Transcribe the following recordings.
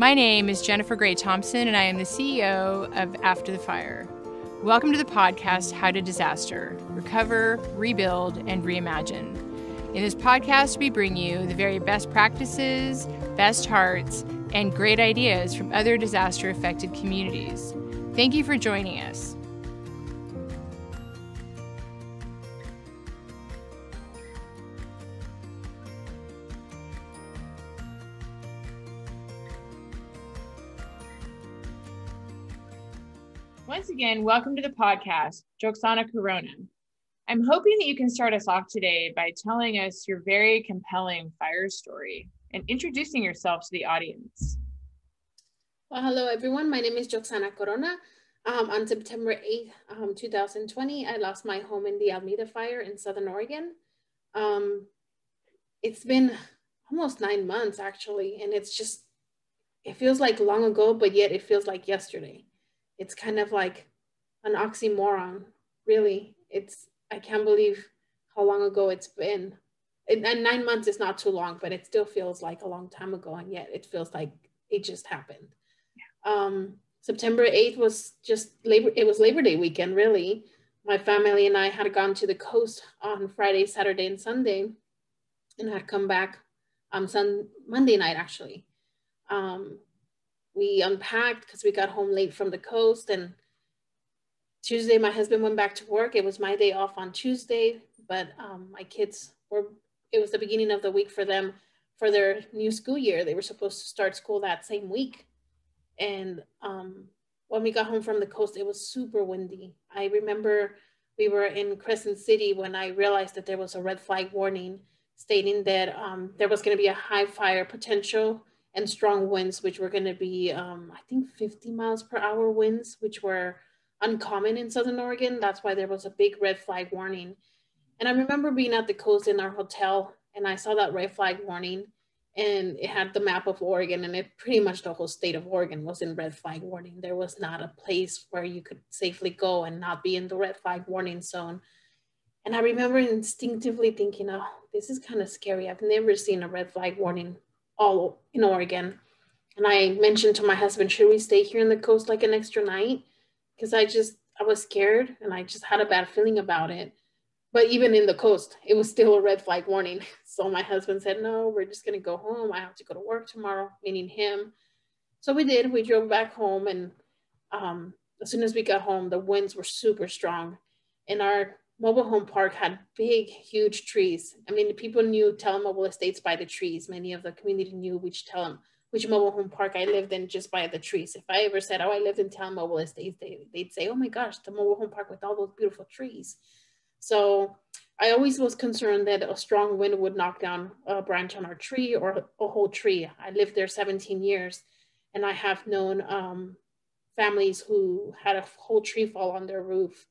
My name is Jennifer Gray Thompson, and I am the CEO of After the Fire. Welcome to the podcast How to Disaster Recover, Rebuild, and Reimagine. In this podcast, we bring you the very best practices, best hearts, and great ideas from other disaster affected communities. Thank you for joining us. Once again, welcome to the podcast, Jocksana Corona. I'm hoping that you can start us off today by telling us your very compelling fire story and introducing yourself to the audience. Well, hello, everyone. My name is Jocksana Corona. Um, on September 8th, um, 2020, I lost my home in the Almeda fire in Southern Oregon. Um, it's been almost nine months, actually, and it's just, it feels like long ago, but yet it feels like yesterday it's kind of like an oxymoron, really. It's, I can't believe how long ago it's been. It, and nine months is not too long, but it still feels like a long time ago. And yet it feels like it just happened. Yeah. Um, September 8th was just Labor, it was Labor Day weekend, really. My family and I had gone to the coast on Friday, Saturday, and Sunday, and had come back um, Sun, Monday night, actually. Um, we unpacked because we got home late from the coast and Tuesday, my husband went back to work. It was my day off on Tuesday, but um, my kids were, it was the beginning of the week for them for their new school year. They were supposed to start school that same week. And um, when we got home from the coast, it was super windy. I remember we were in Crescent City when I realized that there was a red flag warning stating that um, there was going to be a high fire potential and strong winds, which were going to be, um, I think, 50 miles per hour winds, which were uncommon in Southern Oregon. That's why there was a big red flag warning. And I remember being at the coast in our hotel and I saw that red flag warning and it had the map of Oregon and it pretty much the whole state of Oregon was in red flag warning. There was not a place where you could safely go and not be in the red flag warning zone. And I remember instinctively thinking, oh, this is kind of scary. I've never seen a red flag warning all in Oregon. And I mentioned to my husband, should we stay here in the coast like an extra night? Because I just, I was scared and I just had a bad feeling about it. But even in the coast, it was still a red flag warning. So my husband said, no, we're just going to go home. I have to go to work tomorrow, meaning him. So we did. We drove back home. And um, as soon as we got home, the winds were super strong. And our mobile home park had big, huge trees. I mean, people knew Talent Mobile Estates by the trees. Many of the community knew which Telem, which mobile home park I lived in just by the trees. If I ever said, oh, I lived in Talent Mobile Estates, they, they'd say, oh my gosh, the mobile home park with all those beautiful trees. So I always was concerned that a strong wind would knock down a branch on our tree or a whole tree. I lived there 17 years and I have known um, families who had a whole tree fall on their roof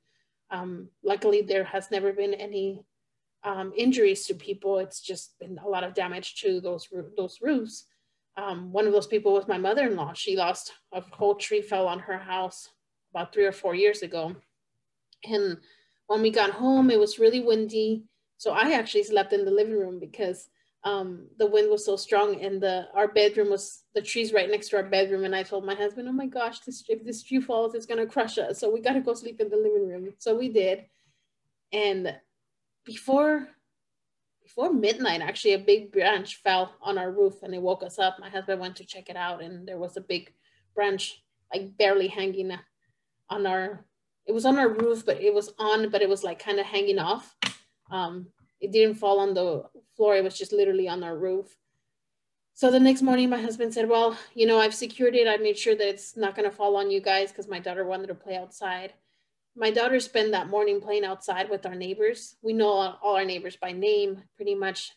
um, luckily, there has never been any um, injuries to people. It's just been a lot of damage to those, those roofs. Um, one of those people was my mother-in-law. She lost a whole tree fell on her house about three or four years ago. And when we got home, it was really windy. So I actually slept in the living room because um, the wind was so strong and the our bedroom was the trees right next to our bedroom. And i told my husband oh my gosh this if this tree falls it's going to crush us. So we got to go sleep in the living room. So we did. And before before midnight actually a big branch fell on our roof and it woke us up. My husband went to check it out and there was a big branch like barely hanging on our it was on our roof but it was on but it was like kind of hanging off. Um, it didn't fall on the floor. It was just literally on our roof. So the next morning, my husband said, well, you know, I've secured it. I made sure that it's not going to fall on you guys because my daughter wanted to play outside. My daughter spent that morning playing outside with our neighbors. We know all our neighbors by name, pretty much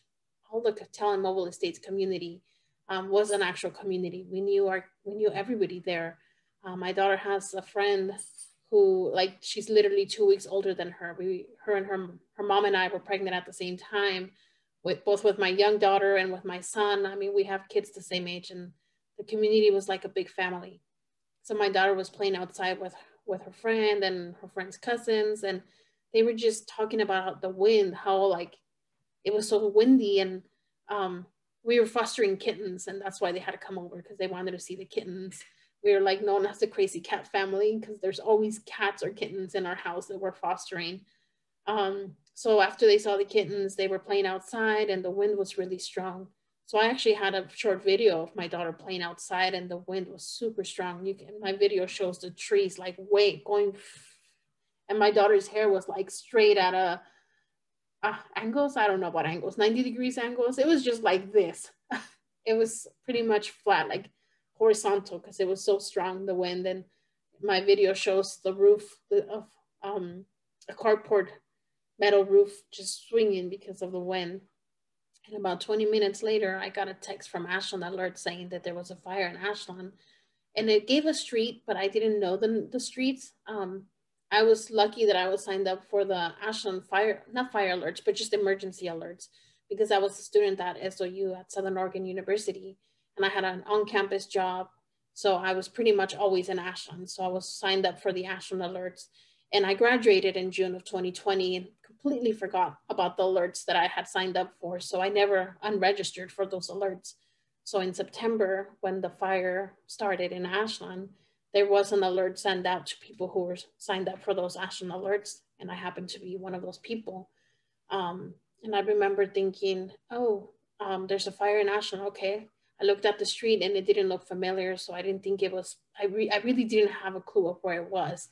all the Talent Mobile Estates community um, was an actual community. We knew our, we knew everybody there. Uh, my daughter has a friend who like she's literally two weeks older than her. We, her and her, her mom and I were pregnant at the same time with both with my young daughter and with my son. I mean, we have kids the same age and the community was like a big family. So my daughter was playing outside with, with her friend and her friend's cousins and they were just talking about the wind, how like it was so windy and um, we were fostering kittens and that's why they had to come over because they wanted to see the kittens. We were like known as the crazy cat family because there's always cats or kittens in our house that we're fostering. Um, so after they saw the kittens, they were playing outside and the wind was really strong. So I actually had a short video of my daughter playing outside and the wind was super strong. You can, my video shows the trees like way going, and my daughter's hair was like straight at a, uh, angles. I don't know about angles, 90 degrees angles. It was just like this. it was pretty much flat, like horizontal because it was so strong, the wind. And my video shows the roof of um, a carport metal roof just swinging because of the wind. And about 20 minutes later, I got a text from Ashland Alert saying that there was a fire in Ashland. And it gave a street, but I didn't know the, the streets. Um, I was lucky that I was signed up for the Ashland fire, not fire alerts, but just emergency alerts, because I was a student at SOU at Southern Oregon University. And I had an on campus job. So I was pretty much always in Ashland. So I was signed up for the Ashland alerts. And I graduated in June of 2020 and completely forgot about the alerts that I had signed up for. So I never unregistered for those alerts. So in September, when the fire started in Ashland, there was an alert sent out to people who were signed up for those Ashland alerts. And I happened to be one of those people. Um, and I remember thinking, oh, um, there's a fire in Ashland. Okay. I looked at the street and it didn't look familiar. So I didn't think it was, I, re- I really didn't have a clue of where it was.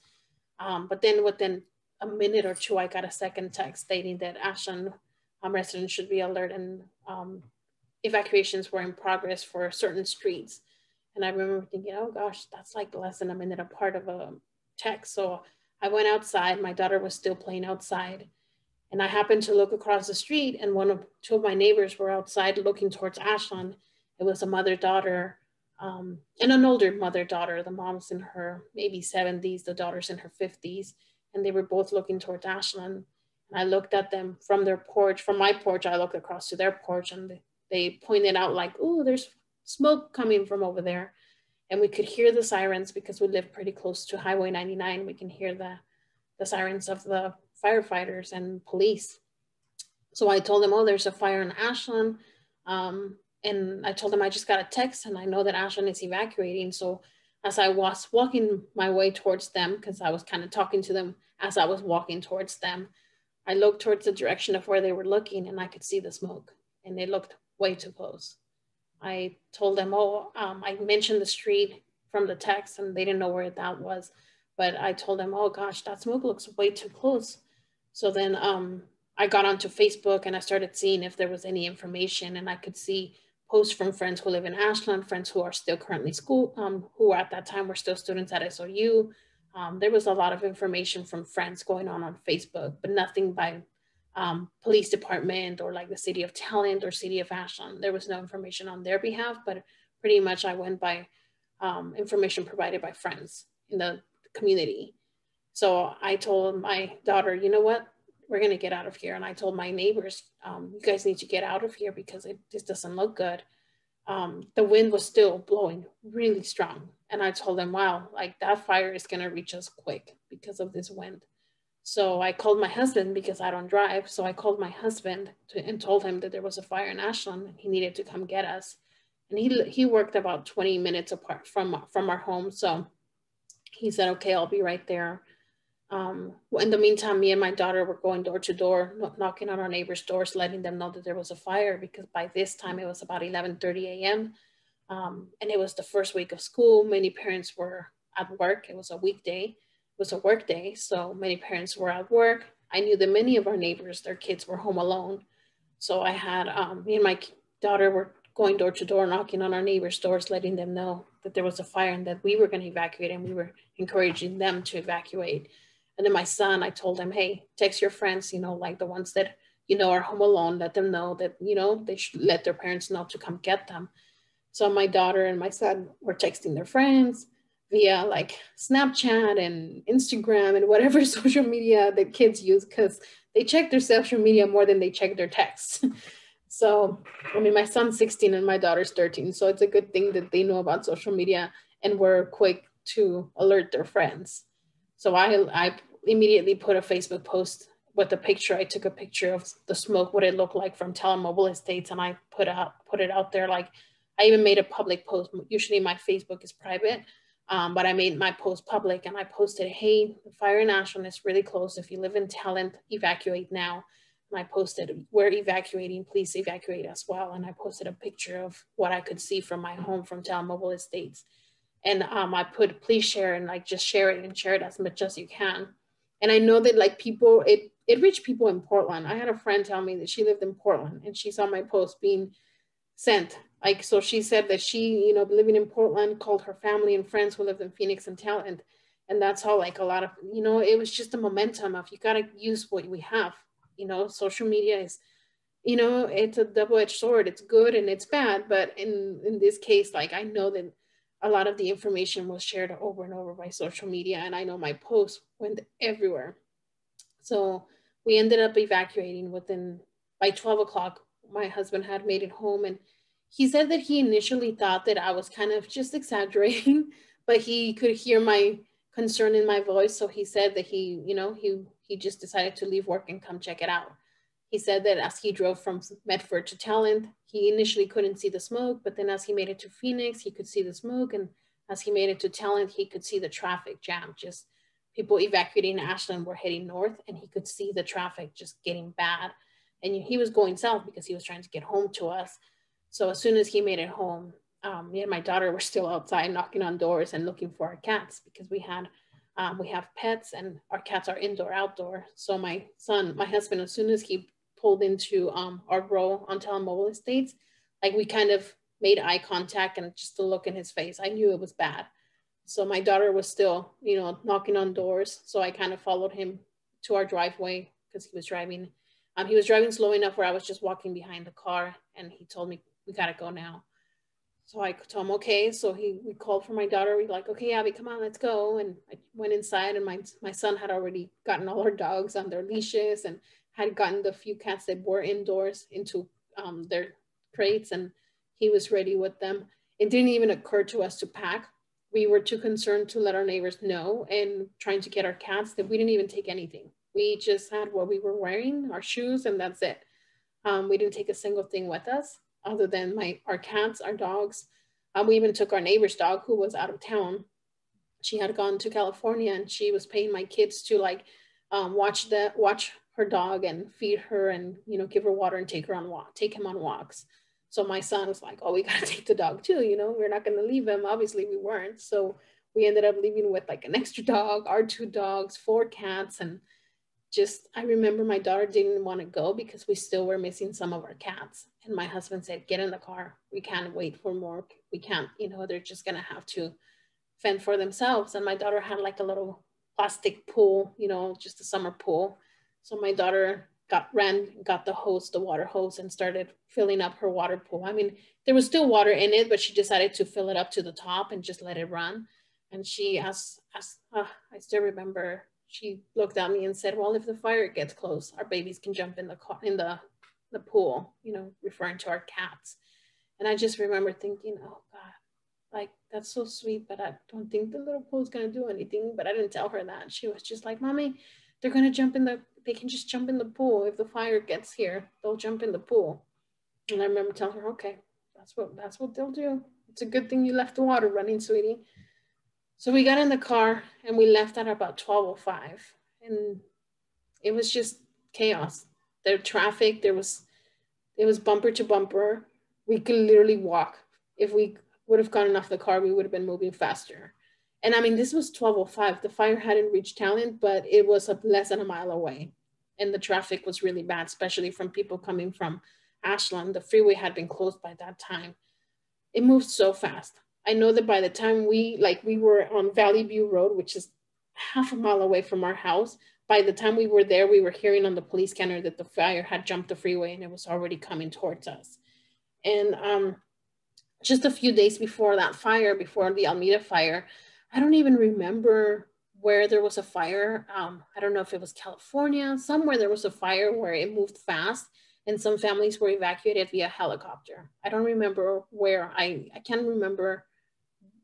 Um, but then within a minute or two, I got a second text stating that Ashland um, residents should be alert and um, evacuations were in progress for certain streets. And I remember thinking, oh gosh, that's like less than a minute apart of a text. So I went outside. My daughter was still playing outside. And I happened to look across the street and one of two of my neighbors were outside looking towards Ashland. It was a mother-daughter um, and an older mother-daughter. The mom's in her maybe 70s, the daughter's in her 50s and they were both looking towards Ashland. And I looked at them from their porch, from my porch, I looked across to their porch and they pointed out like, oh, there's smoke coming from over there. And we could hear the sirens because we live pretty close to Highway 99. We can hear the, the sirens of the firefighters and police. So I told them, oh, there's a fire in Ashland. Um, and I told them I just got a text and I know that Ashland is evacuating. So as I was walking my way towards them, because I was kind of talking to them as I was walking towards them, I looked towards the direction of where they were looking and I could see the smoke and they looked way too close. I told them, oh, um, I mentioned the street from the text and they didn't know where that was. But I told them, oh gosh, that smoke looks way too close. So then um, I got onto Facebook and I started seeing if there was any information and I could see posts from friends who live in Ashland, friends who are still currently school, um, who at that time were still students at SOU. Um, there was a lot of information from friends going on on Facebook, but nothing by um, police department or like the city of Talent or city of Ashland. There was no information on their behalf, but pretty much I went by um, information provided by friends in the community. So I told my daughter, you know what, we're going to get out of here. And I told my neighbors, um, you guys need to get out of here because it just doesn't look good. Um, the wind was still blowing really strong. And I told them, wow, like that fire is going to reach us quick because of this wind. So I called my husband because I don't drive. So I called my husband to, and told him that there was a fire in Ashland. He needed to come get us. And he, he worked about 20 minutes apart from, from our home. So he said, okay, I'll be right there. Um, in the meantime, me and my daughter were going door to door, knocking on our neighbors' doors, letting them know that there was a fire because by this time it was about 11:30 a.m. Um, and it was the first week of school. Many parents were at work. It was a weekday. It was a work day, so many parents were at work. I knew that many of our neighbors, their kids were home alone. So I had um, me and my daughter were going door to door, knocking on our neighbors' doors, letting them know that there was a fire and that we were going to evacuate, and we were encouraging them to evacuate. And then my son, I told him, hey, text your friends, you know, like the ones that, you know, are home alone, let them know that, you know, they should let their parents know to come get them. So my daughter and my son were texting their friends via like Snapchat and Instagram and whatever social media that kids use because they check their social media more than they check their texts. so, I mean, my son's 16 and my daughter's 13. So it's a good thing that they know about social media and were quick to alert their friends. So I, I immediately put a Facebook post with a picture. I took a picture of the smoke, what it looked like from Talent Mobile Estates, and I put out put it out there. Like I even made a public post. Usually my Facebook is private, um, but I made my post public and I posted, "Hey, the fire in Ashland is really close. If you live in Talent, evacuate now." And I posted, "We're evacuating. Please evacuate as well." And I posted a picture of what I could see from my home from Talent Mobile Estates, and um, I put, "Please share and like just share it and share it as much as you can." And I know that like people, it it reached people in Portland. I had a friend tell me that she lived in Portland and she saw my post being sent. Like, so she said that she, you know, living in Portland, called her family and friends who lived in Phoenix and Talent. And and that's how, like, a lot of, you know, it was just a momentum of you got to use what we have. You know, social media is, you know, it's a double edged sword. It's good and it's bad. But in, in this case, like, I know that a lot of the information was shared over and over by social media. And I know my posts went everywhere. So, we ended up evacuating within by 12 o'clock my husband had made it home and he said that he initially thought that i was kind of just exaggerating but he could hear my concern in my voice so he said that he you know he he just decided to leave work and come check it out he said that as he drove from medford to talent he initially couldn't see the smoke but then as he made it to phoenix he could see the smoke and as he made it to talent he could see the traffic jam just people evacuating Ashland were heading north and he could see the traffic just getting bad. And he was going south because he was trying to get home to us. So as soon as he made it home, um, me and my daughter were still outside knocking on doors and looking for our cats because we had um, we have pets and our cats are indoor outdoor. So my son, my husband, as soon as he pulled into um, our grow on Talent Mobile Estates, like we kind of made eye contact and just the look in his face, I knew it was bad. So my daughter was still, you know, knocking on doors. So I kind of followed him to our driveway because he was driving. Um, he was driving slow enough where I was just walking behind the car, and he told me we gotta go now. So I told him okay. So he we called for my daughter. We like okay, Abby, come on, let's go. And I went inside, and my my son had already gotten all our dogs on their leashes and had gotten the few cats that were indoors into um, their crates, and he was ready with them. It didn't even occur to us to pack we were too concerned to let our neighbors know and trying to get our cats that we didn't even take anything. We just had what we were wearing, our shoes, and that's it. Um, we didn't take a single thing with us other than my our cats, our dogs. Um, we even took our neighbor's dog who was out of town. She had gone to California and she was paying my kids to like um, watch the watch her dog and feed her and you know give her water and take her on walk, take him on walks. So my son was like, oh, we got to take the dog too. You know, we're not going to leave him. Obviously, we weren't. So we ended up leaving with like an extra dog, our two dogs, four cats. And just, I remember my daughter didn't want to go because we still were missing some of our cats. And my husband said, get in the car. We can't wait for more. We can't, you know, they're just going to have to fend for themselves. And my daughter had like a little plastic pool, you know, just a summer pool. So my daughter got ran, got the hose, the water hose, and started filling up her water pool. I mean, there was still water in it, but she decided to fill it up to the top and just let it run. And she asked, asked uh, I still remember, she looked at me and said, "Well, if the fire gets close, our babies can jump in the in the the pool." You know, referring to our cats. And I just remember thinking, "Oh God, like that's so sweet, but I don't think the little pool's gonna do anything." But I didn't tell her that. She was just like, "Mommy, they're gonna jump in the they can just jump in the pool. If the fire gets here they'll jump in the pool. And i remember telling her okay that's what that's what they'll do. It's a good thing you left the water running sweetie. So we got in the car and we left at about 1205 and it was just chaos. There traffic there was it was bumper to bumper. We could literally walk. If we would have gotten off the car we would have been moving faster and I mean, this was 1205. The fire hadn't reached Talent, but it was less than a mile away. And the traffic was really bad, especially from people coming from Ashland. The freeway had been closed by that time. It moved so fast. I know that by the time we, like we were on Valley View Road, which is half a mile away from our house, by the time we were there, we were hearing on the police scanner that the fire had jumped the freeway and it was already coming towards us. And um, just a few days before that fire, before the Almeda fire, I don't even remember where there was a fire. Um, I don't know if it was California, somewhere there was a fire where it moved fast and some families were evacuated via helicopter. I don't remember where I, I can't remember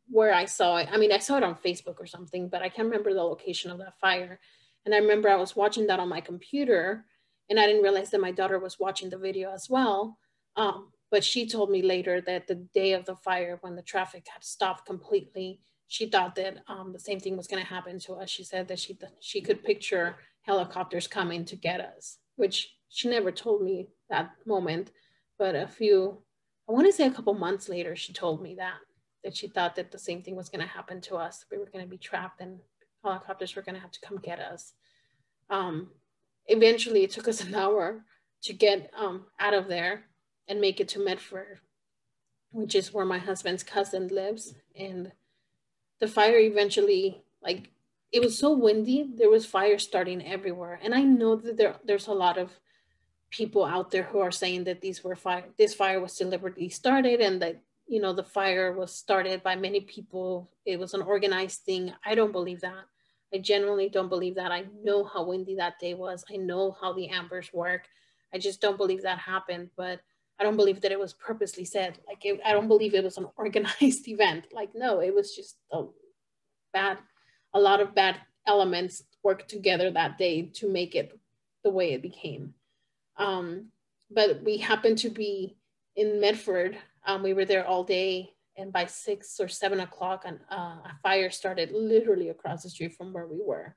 where I saw it. I mean, I saw it on Facebook or something, but I can't remember the location of that fire. And I remember I was watching that on my computer and I didn't realize that my daughter was watching the video as well. Um, but she told me later that the day of the fire, when the traffic had stopped completely, she thought that um, the same thing was going to happen to us. She said that she th- she could picture helicopters coming to get us, which she never told me that moment. But a few, I want to say a couple months later, she told me that that she thought that the same thing was going to happen to us. We were going to be trapped and helicopters were going to have to come get us. Um, eventually, it took us an hour to get um, out of there and make it to Medford, which is where my husband's cousin lives. And the fire eventually, like, it was so windy, there was fire starting everywhere. And I know that there, there's a lot of people out there who are saying that these were fire, this fire was deliberately started and that, you know, the fire was started by many people. It was an organized thing. I don't believe that. I genuinely don't believe that. I know how windy that day was. I know how the ambers work. I just don't believe that happened. But I don't believe that it was purposely said. Like, it, I don't believe it was an organized event. Like, no, it was just a bad, a lot of bad elements worked together that day to make it the way it became. Um, but we happened to be in Medford. Um, we were there all day, and by six or seven o'clock, an, uh, a fire started literally across the street from where we were.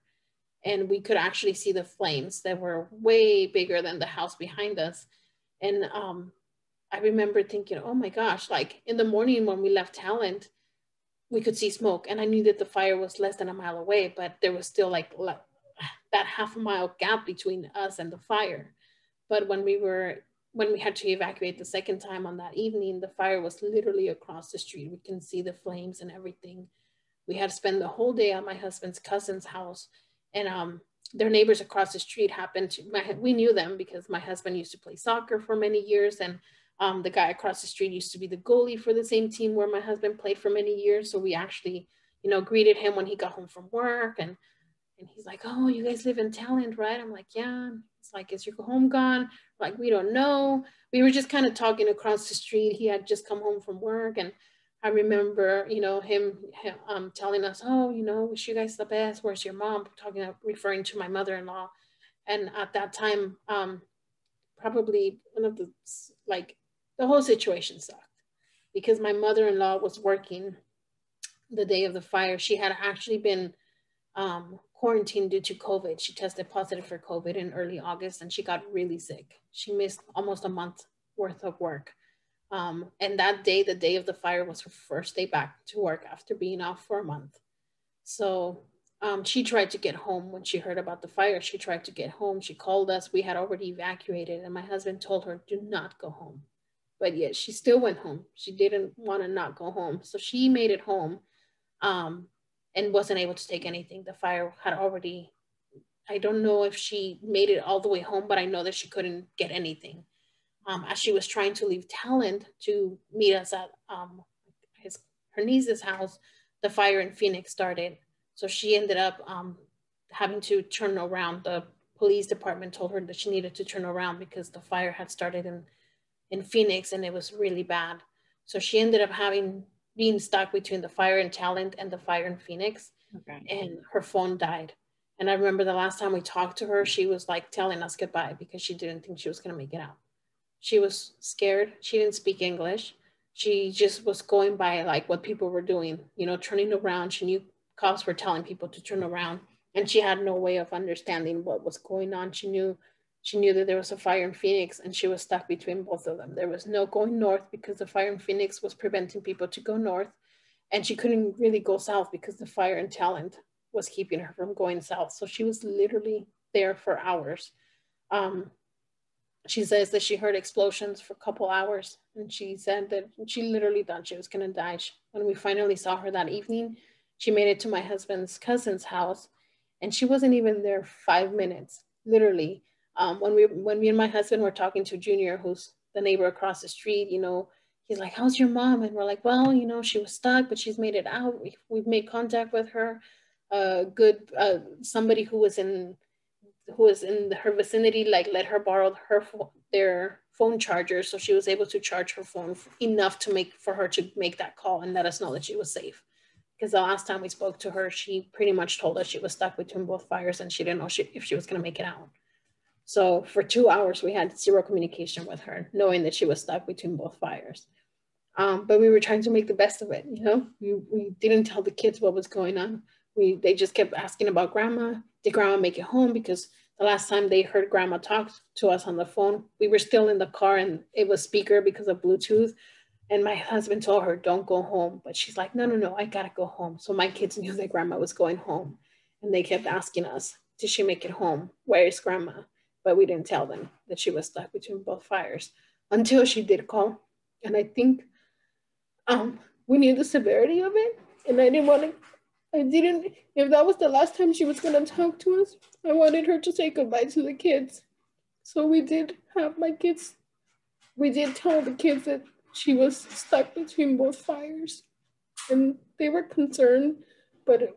And we could actually see the flames that were way bigger than the house behind us. And um, I remember thinking, oh my gosh, like in the morning when we left Talent, we could see smoke. And I knew that the fire was less than a mile away, but there was still like that half a mile gap between us and the fire. But when we were, when we had to evacuate the second time on that evening, the fire was literally across the street. We can see the flames and everything. We had to spend the whole day at my husband's cousin's house. And um, their neighbors across the street happened to, my, we knew them because my husband used to play soccer for many years. And um, the guy across the street used to be the goalie for the same team where my husband played for many years. So we actually, you know, greeted him when he got home from work. And, and he's like, oh, you guys live in Talent, right? I'm like, yeah. It's like, is your home gone? Like, we don't know. We were just kind of talking across the street. He had just come home from work. And I remember, you know, him, him um, telling us, oh, you know, wish you guys the best. Where's your mom? Talking, about, referring to my mother-in-law. And at that time, um, probably one of the like the whole situation sucked because my mother-in-law was working the day of the fire. She had actually been um, quarantined due to COVID. She tested positive for COVID in early August and she got really sick. She missed almost a month worth of work. Um, and that day, the day of the fire, was her first day back to work after being off for a month. So um, she tried to get home when she heard about the fire. She tried to get home. She called us. We had already evacuated, and my husband told her, Do not go home but yet she still went home. She didn't want to not go home. So she made it home um, and wasn't able to take anything. The fire had already, I don't know if she made it all the way home, but I know that she couldn't get anything. Um, as she was trying to leave Talent to meet us at um, his her niece's house, the fire in Phoenix started. So she ended up um, having to turn around. The police department told her that she needed to turn around because the fire had started in in Phoenix and it was really bad. So she ended up having being stuck between the fire in Talent and the fire in Phoenix. Okay. And her phone died. And I remember the last time we talked to her, she was like telling us goodbye because she didn't think she was going to make it out. She was scared. She didn't speak English. She just was going by like what people were doing, you know, turning around. She knew cops were telling people to turn around and she had no way of understanding what was going on. She knew she knew that there was a fire in Phoenix and she was stuck between both of them. There was no going north because the fire in Phoenix was preventing people to go north. And she couldn't really go south because the fire in Talent was keeping her from going south. So she was literally there for hours. Um, she says that she heard explosions for a couple hours and she said that she literally thought she was going to die. When we finally saw her that evening, she made it to my husband's cousin's house and she wasn't even there five minutes, literally um, when we when me and my husband were talking to Junior, who's the neighbor across the street, you know, he's like, "How's your mom?" And we're like, "Well, you know, she was stuck, but she's made it out. We, have made contact with her. Uh, good uh, somebody who was in who was in her vicinity, like let her borrow her their phone charger, so she was able to charge her phone enough to make for her to make that call and let us know that she was safe, because the last time we spoke to her, she pretty much told us she was stuck between both fires and she didn't know she, if she was going to make it out. So for two hours, we had zero communication with her, knowing that she was stuck between both fires. Um, but we were trying to make the best of it, you know. We, we didn't tell the kids what was going on. We they just kept asking about grandma. Did grandma make it home? Because the last time they heard grandma talk to us on the phone, we were still in the car and it was speaker because of Bluetooth. And my husband told her, don't go home. But she's like, no, no, no, I gotta go home. So my kids knew that grandma was going home. And they kept asking us, did she make it home? Where is grandma? But we didn't tell them that she was stuck between both fires until she did call. And I think um, we knew the severity of it. And I didn't want to, I didn't, if that was the last time she was gonna talk to us, I wanted her to say goodbye to the kids. So we did have my kids, we did tell the kids that she was stuck between both fires and they were concerned, but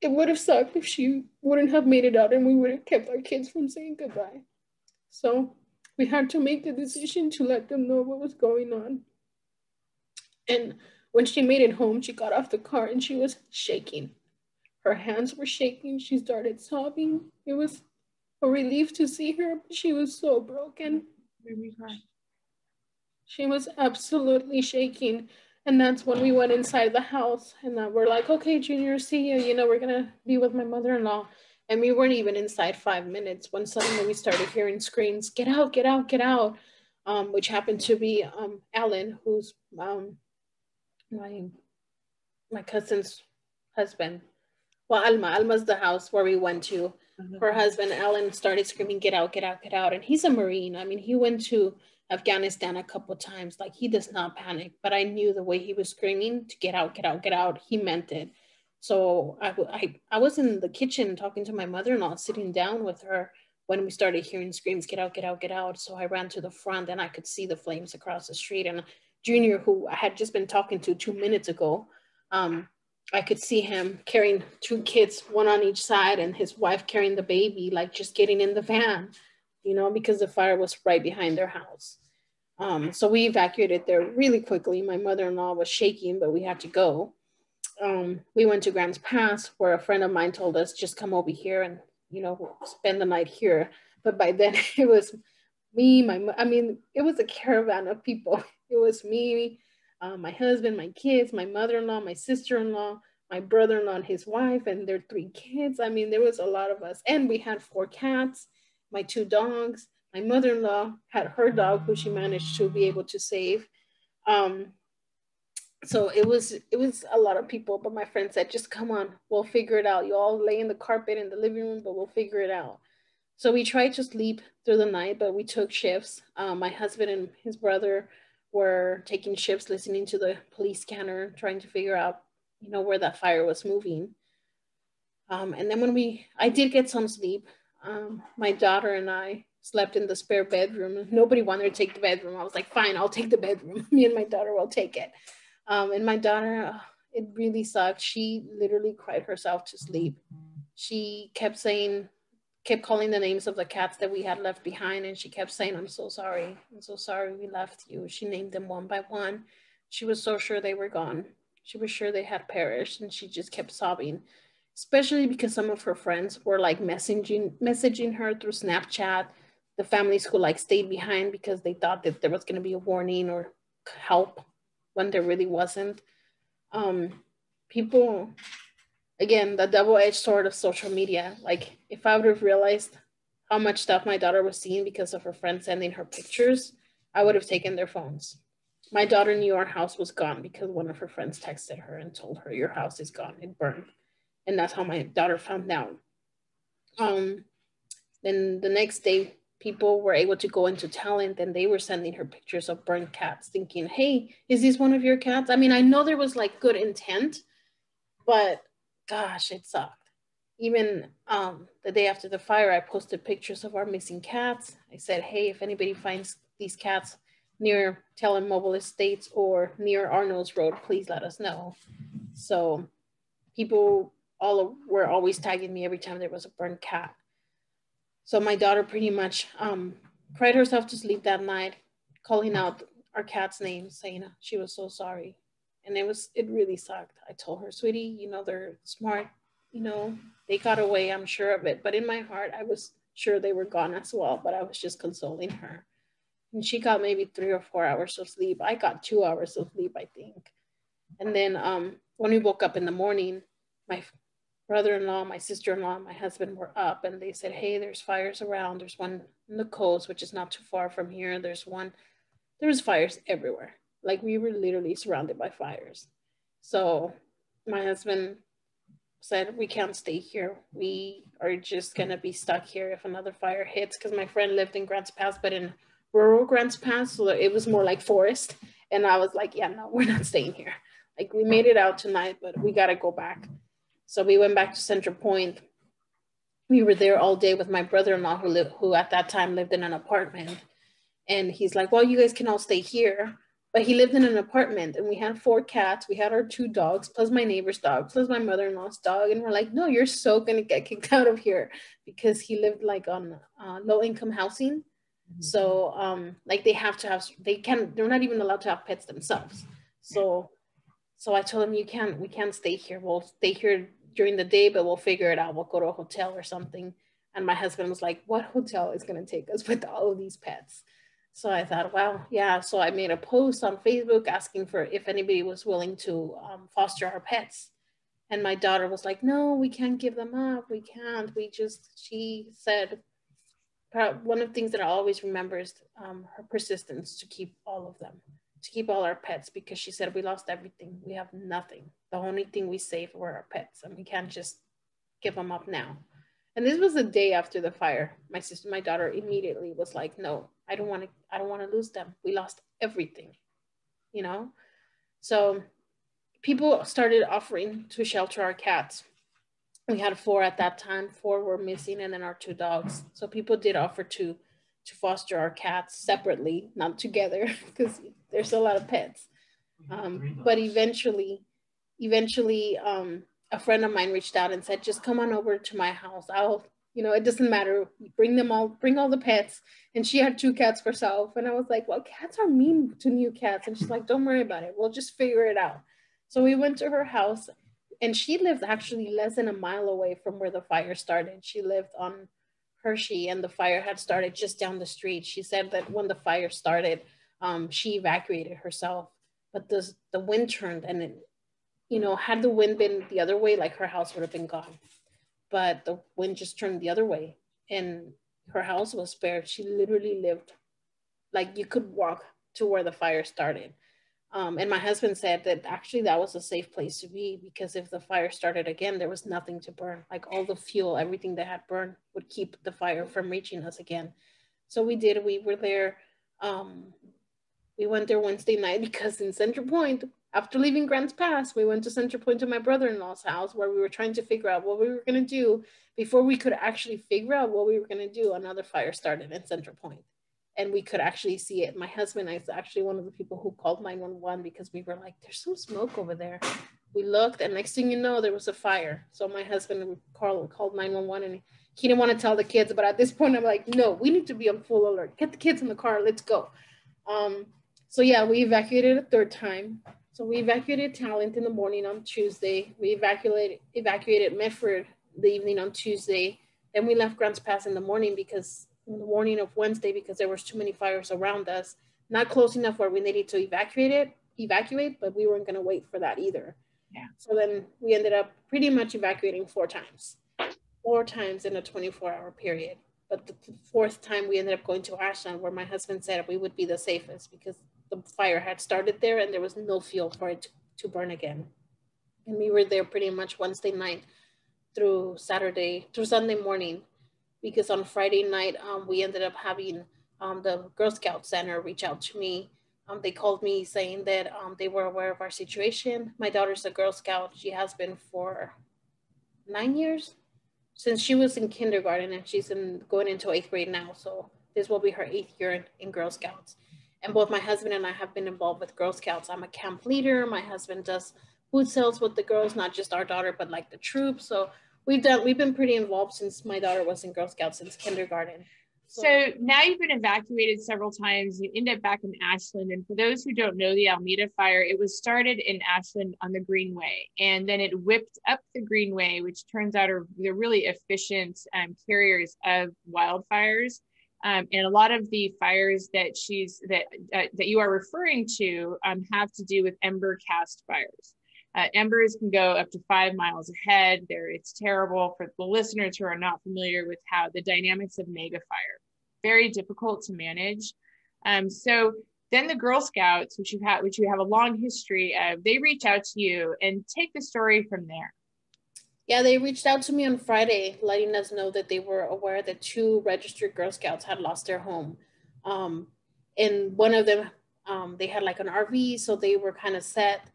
it, would have sucked if she wouldn't have made it out and we would have kept our kids from saying goodbye. So we had to make the decision to let them know what was going on. And when she made it home, she got off the car and she was shaking. Her hands were shaking. She started sobbing. It was a relief to see her, but she was so broken. She was absolutely shaking. And that's when we went inside the house and we're like, okay, Junior, see you. You know, we're going to be with my mother in law. And we weren't even inside five minutes when suddenly we started hearing screams, get out, get out, get out, um, which happened to be um, Alan, who's um, my, my cousin's husband. Well, Alma, Alma's the house where we went to. Mm-hmm. Her husband, Alan, started screaming, get out, get out, get out. And he's a Marine. I mean, he went to Afghanistan a couple times. Like he does not panic, but I knew the way he was screaming to get out, get out, get out. He meant it. So I, I, I was in the kitchen talking to my mother-in-law, sitting down with her when we started hearing screams, get out, get out, get out. So I ran to the front and I could see the flames across the street. And Junior, who I had just been talking to two minutes ago, um, I could see him carrying two kids, one on each side, and his wife carrying the baby, like just getting in the van you know, because the fire was right behind their house. Um, so we evacuated there really quickly. My mother-in-law was shaking, but we had to go. Um, we went to Grants Pass where a friend of mine told us, just come over here and, you know, spend the night here. But by then it was me, my, I mean, it was a caravan of people. It was me, uh, my husband, my kids, my mother-in-law, my sister-in-law, my brother-in-law and his wife and their three kids. I mean, there was a lot of us and we had four cats my two dogs. My mother-in-law had her dog, who she managed to be able to save. Um, so it was it was a lot of people, but my friend said, just come on, we'll figure it out. You all lay in the carpet in the living room, but we'll figure it out. So we tried to sleep through the night, but we took shifts. Um, my husband and his brother were taking shifts, listening to the police scanner, trying to figure out, you know, where that fire was moving. Um, and then when we, I did get some sleep um, my daughter and I slept in the spare bedroom. Nobody wanted to take the bedroom. I was like, fine, I'll take the bedroom. Me and my daughter will take it. Um, and my daughter, uh, it really sucked. She literally cried herself to sleep. She kept saying, kept calling the names of the cats that we had left behind. And she kept saying, I'm so sorry. I'm so sorry we left you. She named them one by one. She was so sure they were gone. She was sure they had perished. And she just kept sobbing especially because some of her friends were like messaging messaging her through Snapchat. The families who like stayed behind because they thought that there was going to be a warning or help when there really wasn't. Um, people, again, the double-edged sword of social media. Like if I would have realized how much stuff my daughter was seeing because of her friends sending her pictures, I would have taken their phones. My daughter knew our house was gone because one of her friends texted her and told her, Your house is gone, it burned and that's how my daughter found out. Um, then the next day, people were able to go into talent and they were sending her pictures of burnt cats, thinking, hey, is this one of your cats? I mean, I know there was like good intent, but gosh, it sucked. Even um, the day after the fire, I posted pictures of our missing cats. I said, hey, if anybody finds these cats near Talent Mobile Estates or near Arnold's Road, please let us know. So people all of, were always tagging me every time there was a burnt cat. So my daughter pretty much um, cried herself to sleep that night, calling out our cat's name, saying she was so sorry. and it was it really sucked. I told her, sweetie, you know they're smart, you know they got away. I'm sure of it, but in my heart, I was sure they were gone as well. But I was just consoling her, and she got maybe three or four hours of sleep. I got two hours of sleep, I think. And then um, when we woke up in the morning, my brother-in-law, my sister-in-law, my husband were up, and they said, "Hey, there's fires around. There's one in the coast, which is not too far from here. There's one. There was fires everywhere." Like we were literally surrounded by fires. So my husband said, We can't stay here. We are just to be stuck here if another fire hits. Because my friend lived in Grants Pass, but in rural Grants Pass. So it was more like forest. And I was like, Yeah, no, we're not staying here. Like we made it out tonight, but we got to go back. So we went back to Central Point. We were there all day with my brother-in-law who lived, who at that time lived in an apartment. And he's like, well, you guys can all stay here but he lived in an apartment and we had four cats. We had our two dogs, plus my neighbor's dog, plus my mother in law's dog. And we're like, no, you're so going to get kicked out of here because he lived like on uh, low income housing. Mm-hmm. So, um, like they have to have, they can, they're not even allowed to have pets themselves. So, so I told him, you can't, we can't stay here. We'll stay here during the day, but we'll figure it out. We'll go to a hotel or something. And my husband was like, what hotel is going to take us with all of these pets? So I thought, wow, yeah. So I made a post on Facebook asking for if anybody was willing to um, foster our pets. And my daughter was like, no, we can't give them up. We can't. We just, she said, one of the things that I always remember is um, her persistence to keep all of them, to keep all our pets, because she said, we lost everything. We have nothing. The only thing we saved were our pets, and we can't just give them up now. And this was the day after the fire. My sister, my daughter immediately was like, no, I don't want to, I don't want to lose them. We lost everything, you know? So people started offering to shelter our cats. We had four at that time, four were missing, and then our two dogs. So people did offer to to foster our cats separately, not together, because there's a lot of pets. Um, but eventually, eventually, um, a friend of mine reached out and said, just come on over to my house. I'll you know, it doesn't matter. Bring them all, bring all the pets. And she had two cats herself. And I was like, well, cats are mean to new cats. And she's like, don't worry about it. We'll just figure it out. So we went to her house and she lived actually less than a mile away from where the fire started. She lived on Hersey and the fire had started just down the street. She said that when the fire started, um, she evacuated herself, but the, the wind turned and it, you know, had the wind been the other way, like her house would have been gone but the wind just turned the other way and her house was spared. She literally lived like you could walk to where the fire started. Um, and my husband said that actually that was a safe place to be because if the fire started again, there was nothing to burn. Like all the fuel, everything that had burned would keep the fire from reaching us again. So we did. We were there. Um, we went there Wednesday night because in Central Point, after leaving Grants Pass, we went to Central Point to my brother-in-law's house where we were trying to figure out what we were going to do before we could actually figure out what we were going to do. Another fire started in Central Point and we could actually see it. My husband is actually one of the people who called 911 because we were like, there's some smoke over there. We looked and next thing you know, there was a fire. So my husband called, called 911 and he didn't want to tell the kids, but at this point I'm like, no, we need to be on full alert. Get the kids in the car, let's go. Um, so yeah, we evacuated a third time. So we evacuated Talent in the morning on Tuesday. We evacuated evacuated Medford the evening on Tuesday. Then we left Grants Pass in the morning because the morning of Wednesday because there was too many fires around us. Not close enough where we needed to evacuate it, evacuate, but we weren't going to wait for that either. Yeah. So then we ended up pretty much evacuating four times, four times in a 24 hour period. But the fourth time we ended up going to Ashland where my husband said we would be the safest because the fire had started there and there was no fuel for it to, to burn again. And we were there pretty much Wednesday night through Saturday, through Sunday morning, because on Friday night, um, we ended up having um, the Girl Scout Center reach out to me. Um, they called me saying that um, they were aware of our situation. My daughter's a Girl Scout. She has been for nine years since she was in kindergarten and she's in going into eighth grade now. So this will be her eighth year in, in Girl Scouts and both my husband and I have been involved with Girl Scouts. I'm a camp leader. My husband does food sales with the girls, not just our daughter, but like the troop. So we've done, we've been pretty involved since my daughter was in Girl Scouts since kindergarten. So now you've been evacuated several times. You end up back in Ashland. And for those who don't know the Almeda fire, it was started in Ashland on the Greenway. And then it whipped up the Greenway, which turns out are they're really efficient um, carriers of wildfires. Um, and a lot of the fires that she's that uh, that you are referring to um, have to do with ember cast fires. Uh, embers can go up to five miles ahead. There, it's terrible for the listeners who are not familiar with how the dynamics of mega fire, very difficult to manage. Um, so then the Girl Scouts, which you have, which you have a long history of, they reach out to you and take the story from there. Yeah, they reached out to me on Friday, letting us know that they were aware that two registered Girl Scouts had lost their home. Um, and one of them, um, they had like an RV, so they were kind of set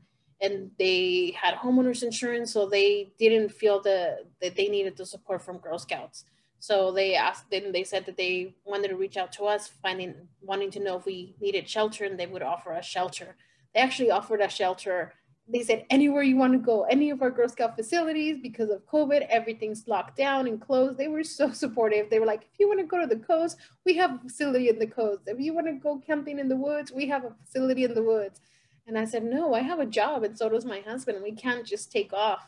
and they had homeowners insurance, so they didn't feel the that they needed the support from Girl Scouts. So they asked, them, they said that they wanted to reach out to us, finding wanting to know if we needed shelter, and they would offer us shelter. They actually offered us shelter. They said anywhere you want to go, any of our Girl Scout facilities, because of COVID, everything's locked down and closed. They were so supportive. They were like, if you want to go to the coast, we have a facility in the coast. If you want to go camping in the woods, we have a facility in the woods and I said, no, I have a job and so does my husband. We can't just take off.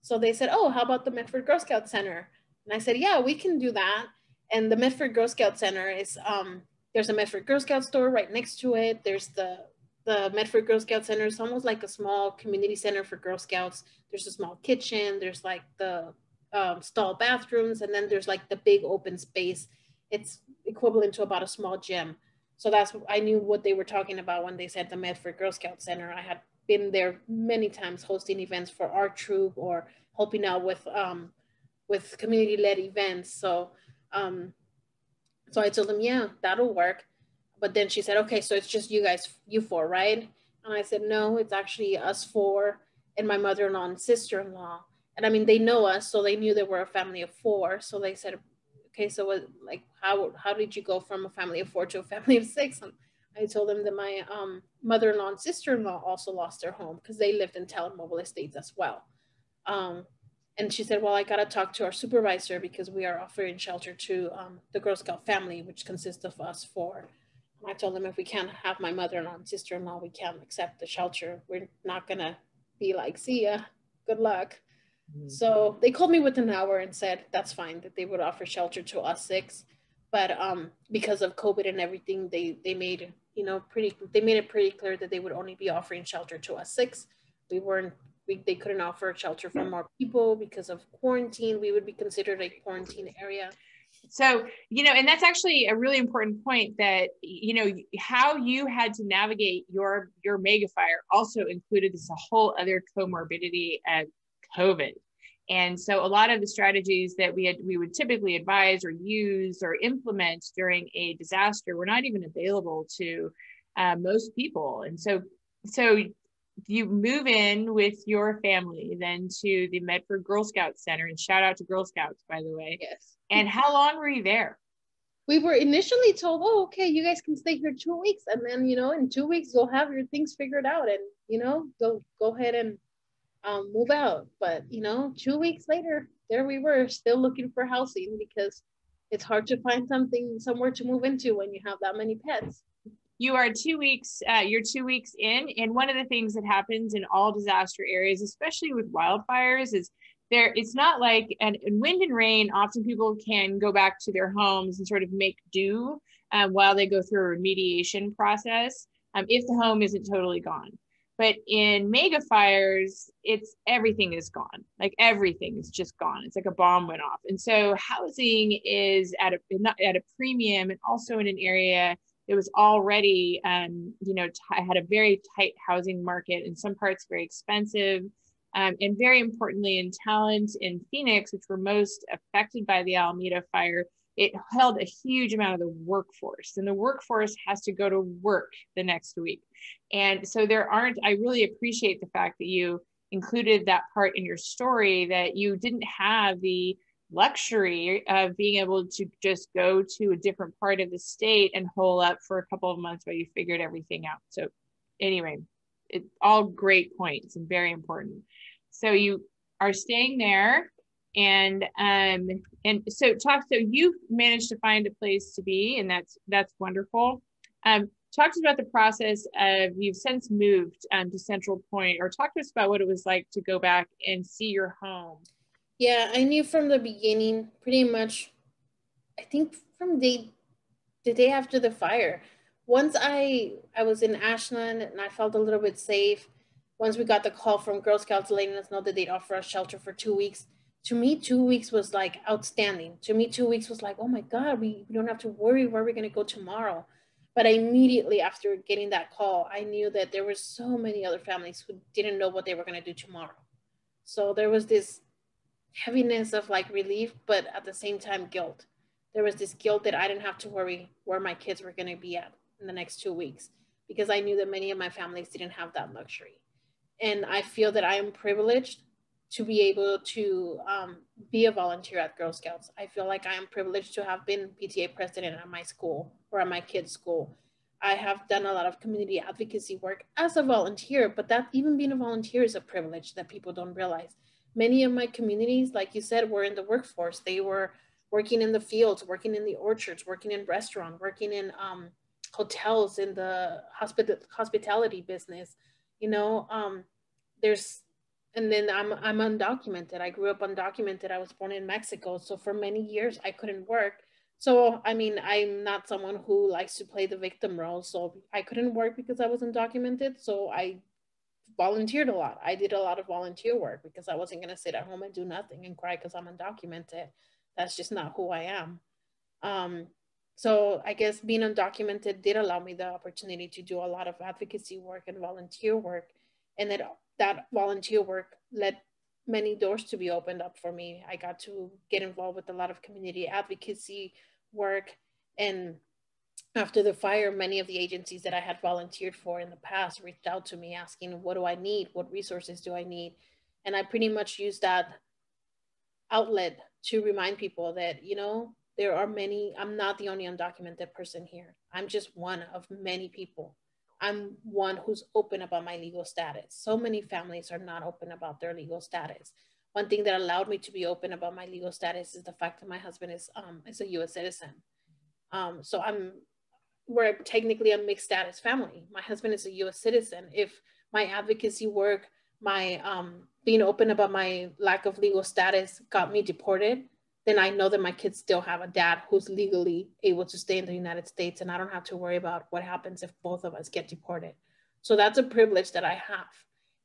So they said, oh, how about the Medford Girl Scout Center? And I said, yeah, we can do that. And the Medford Girl Scout Center is, um, there's a Medford Girl Scout store right next to it. There's the, the Medford Girl Scout Center. It's almost like a small community center for Girl Scouts. There's a small kitchen. There's like the um, stall bathrooms. And then there's like the big open space. It's equivalent to about a small gym. So that's I knew what they were talking about when they said the Medford Girl Scout Center. I had been there many times hosting events for our troop or helping out with um, with community led events. So um, so I told them, yeah, that'll work. But then she said, okay, so it's just you guys, you four, right? And I said, no, it's actually us four and my mother-in-law and sister-in-law. And I mean, they know us, so they knew they were a family of four. So they said, okay, so what, like, how, how did you go from a family of four to a family of six? And I told them that my um, mother-in-law and sister-in-law also lost their home because they lived in Mobile Estates as well. Um, and she said, well, I got to talk to our supervisor because we are offering shelter to um, the Girl Scout family, which consists of us four. And I told them if we can't have my mother-in-law and sister-in-law, we can't accept the shelter. We're not going to be like, see ya, good luck. Mm-hmm. So they called me within an hour and said that's fine that they would offer shelter to us six, but um, because of COVID and everything, they they made you know pretty they made it pretty clear that they would only be offering shelter to us six. We weren't we, they couldn't offer shelter for more people because of quarantine. We would be considered a quarantine area. So, you know, and that's actually a really important point that, you know, how you had to navigate your your mega fire also included this whole other comorbidity of COVID. And so a lot of the strategies that we had, we would typically advise or use or implement during a disaster were not even available to uh, most people. And so, so you move in with your family then to the Medford Girl Scout Center and shout out to Girl Scouts, by the way. Yes. And how long were you there? We were initially told, oh, okay, you guys can stay here two weeks. And then, you know, in two weeks, you'll have your things figured out and, you know, go, go ahead and um, move out. But you know, two weeks later, there we were still looking for housing because it's hard to find something somewhere to move into when you have that many pets. You are two weeks, uh, you're two weeks in. And one of the things that happens in all disaster areas, especially with wildfires, is there, it's not like, and in wind and rain, often people can go back to their homes and sort of make do um, while they go through a remediation process um, if the home isn't totally gone. But in mega fires, it's everything is gone. Like everything is just gone. It's like a bomb went off. And so housing is at a at a premium, and also in an area that was already, um, you know, t- had a very tight housing market. In some parts, very expensive. Um, and very importantly, in Talent in Phoenix, which were most affected by the Almeda fire, it held a huge amount of the workforce and the workforce has to go to work the next week. And so there aren't i really appreciate the fact that you included that part in your story that you didn't have the luxury of being able to just go to a different part of the state and hole up for a couple of months while you figured everything out. So anyway it's all great points and very important. So you are staying there and um and so talk so you've managed to find a place to be and that's that's wonderful. Um talk to us about the process of you've since moved um, to central point or talk to us about what it was like to go back and see your home. Yeah i knew from the beginning pretty much i think from the the day after the fire. Once i i was in ashland and i felt a little bit safe once we got the call from girl scouts letting us know that they'd offer us shelter for two weeks to me, two weeks was like outstanding. To me, two weeks was like, oh my God, we, we don't have to worry where we're going to go tomorrow. But I immediately after getting that call, I knew that there were so many other families who didn't know what they were going to do tomorrow. So there was this heaviness of like relief, but at the same time, guilt. There was this guilt that I didn't have to worry where my kids were going to be at in the next two weeks because I knew that many of my families didn't have that luxury. And I feel that I am privileged to be able to um, be a volunteer at Girl Scouts. I feel like I am privileged to have been PTA president at my school or at my kids' school. I have done a lot of community advocacy work as a volunteer, but that even being a volunteer is a privilege that people don't realize. Many of my communities, like you said, were in the workforce. They were working in the fields, working in the orchards, working in restaurant, working in um, hotels, in the hospital hospitality business. You know, um, there's and then I'm I'm undocumented. I grew up undocumented. I was born in Mexico, so for many years I couldn't work. So I mean, I'm not someone who likes to play the victim role. So I couldn't work because I was undocumented. So I volunteered a lot. I did a lot of volunteer work because I wasn't gonna sit at home and do nothing and cry because I'm undocumented. That's just not who I am. Um, so I guess being undocumented did allow me the opportunity to do a lot of advocacy work and volunteer work, and it that volunteer work led many doors to be opened up for me. I got to get involved with a lot of community advocacy work. And after the fire, many of the agencies that I had volunteered for in the past reached out to me asking, what do I need? What resources do I need? And I pretty much used that outlet to remind people that, you know, there are many, I'm not the only undocumented person here. I'm just one of many people I'm one who's open about my legal status. So many families are not open about their legal status. One thing that allowed me to be open about my legal status is the fact that my husband is um, is a U.S. citizen. Um, so I'm we're technically a mixed status family. My husband is a U.S. citizen. If my advocacy work, my um, being open about my lack of legal status got me deported, then I know that my kids still have a dad who's legally able to stay in the United States and I don't have to worry about what happens if both of us get deported. So that's a privilege that I have.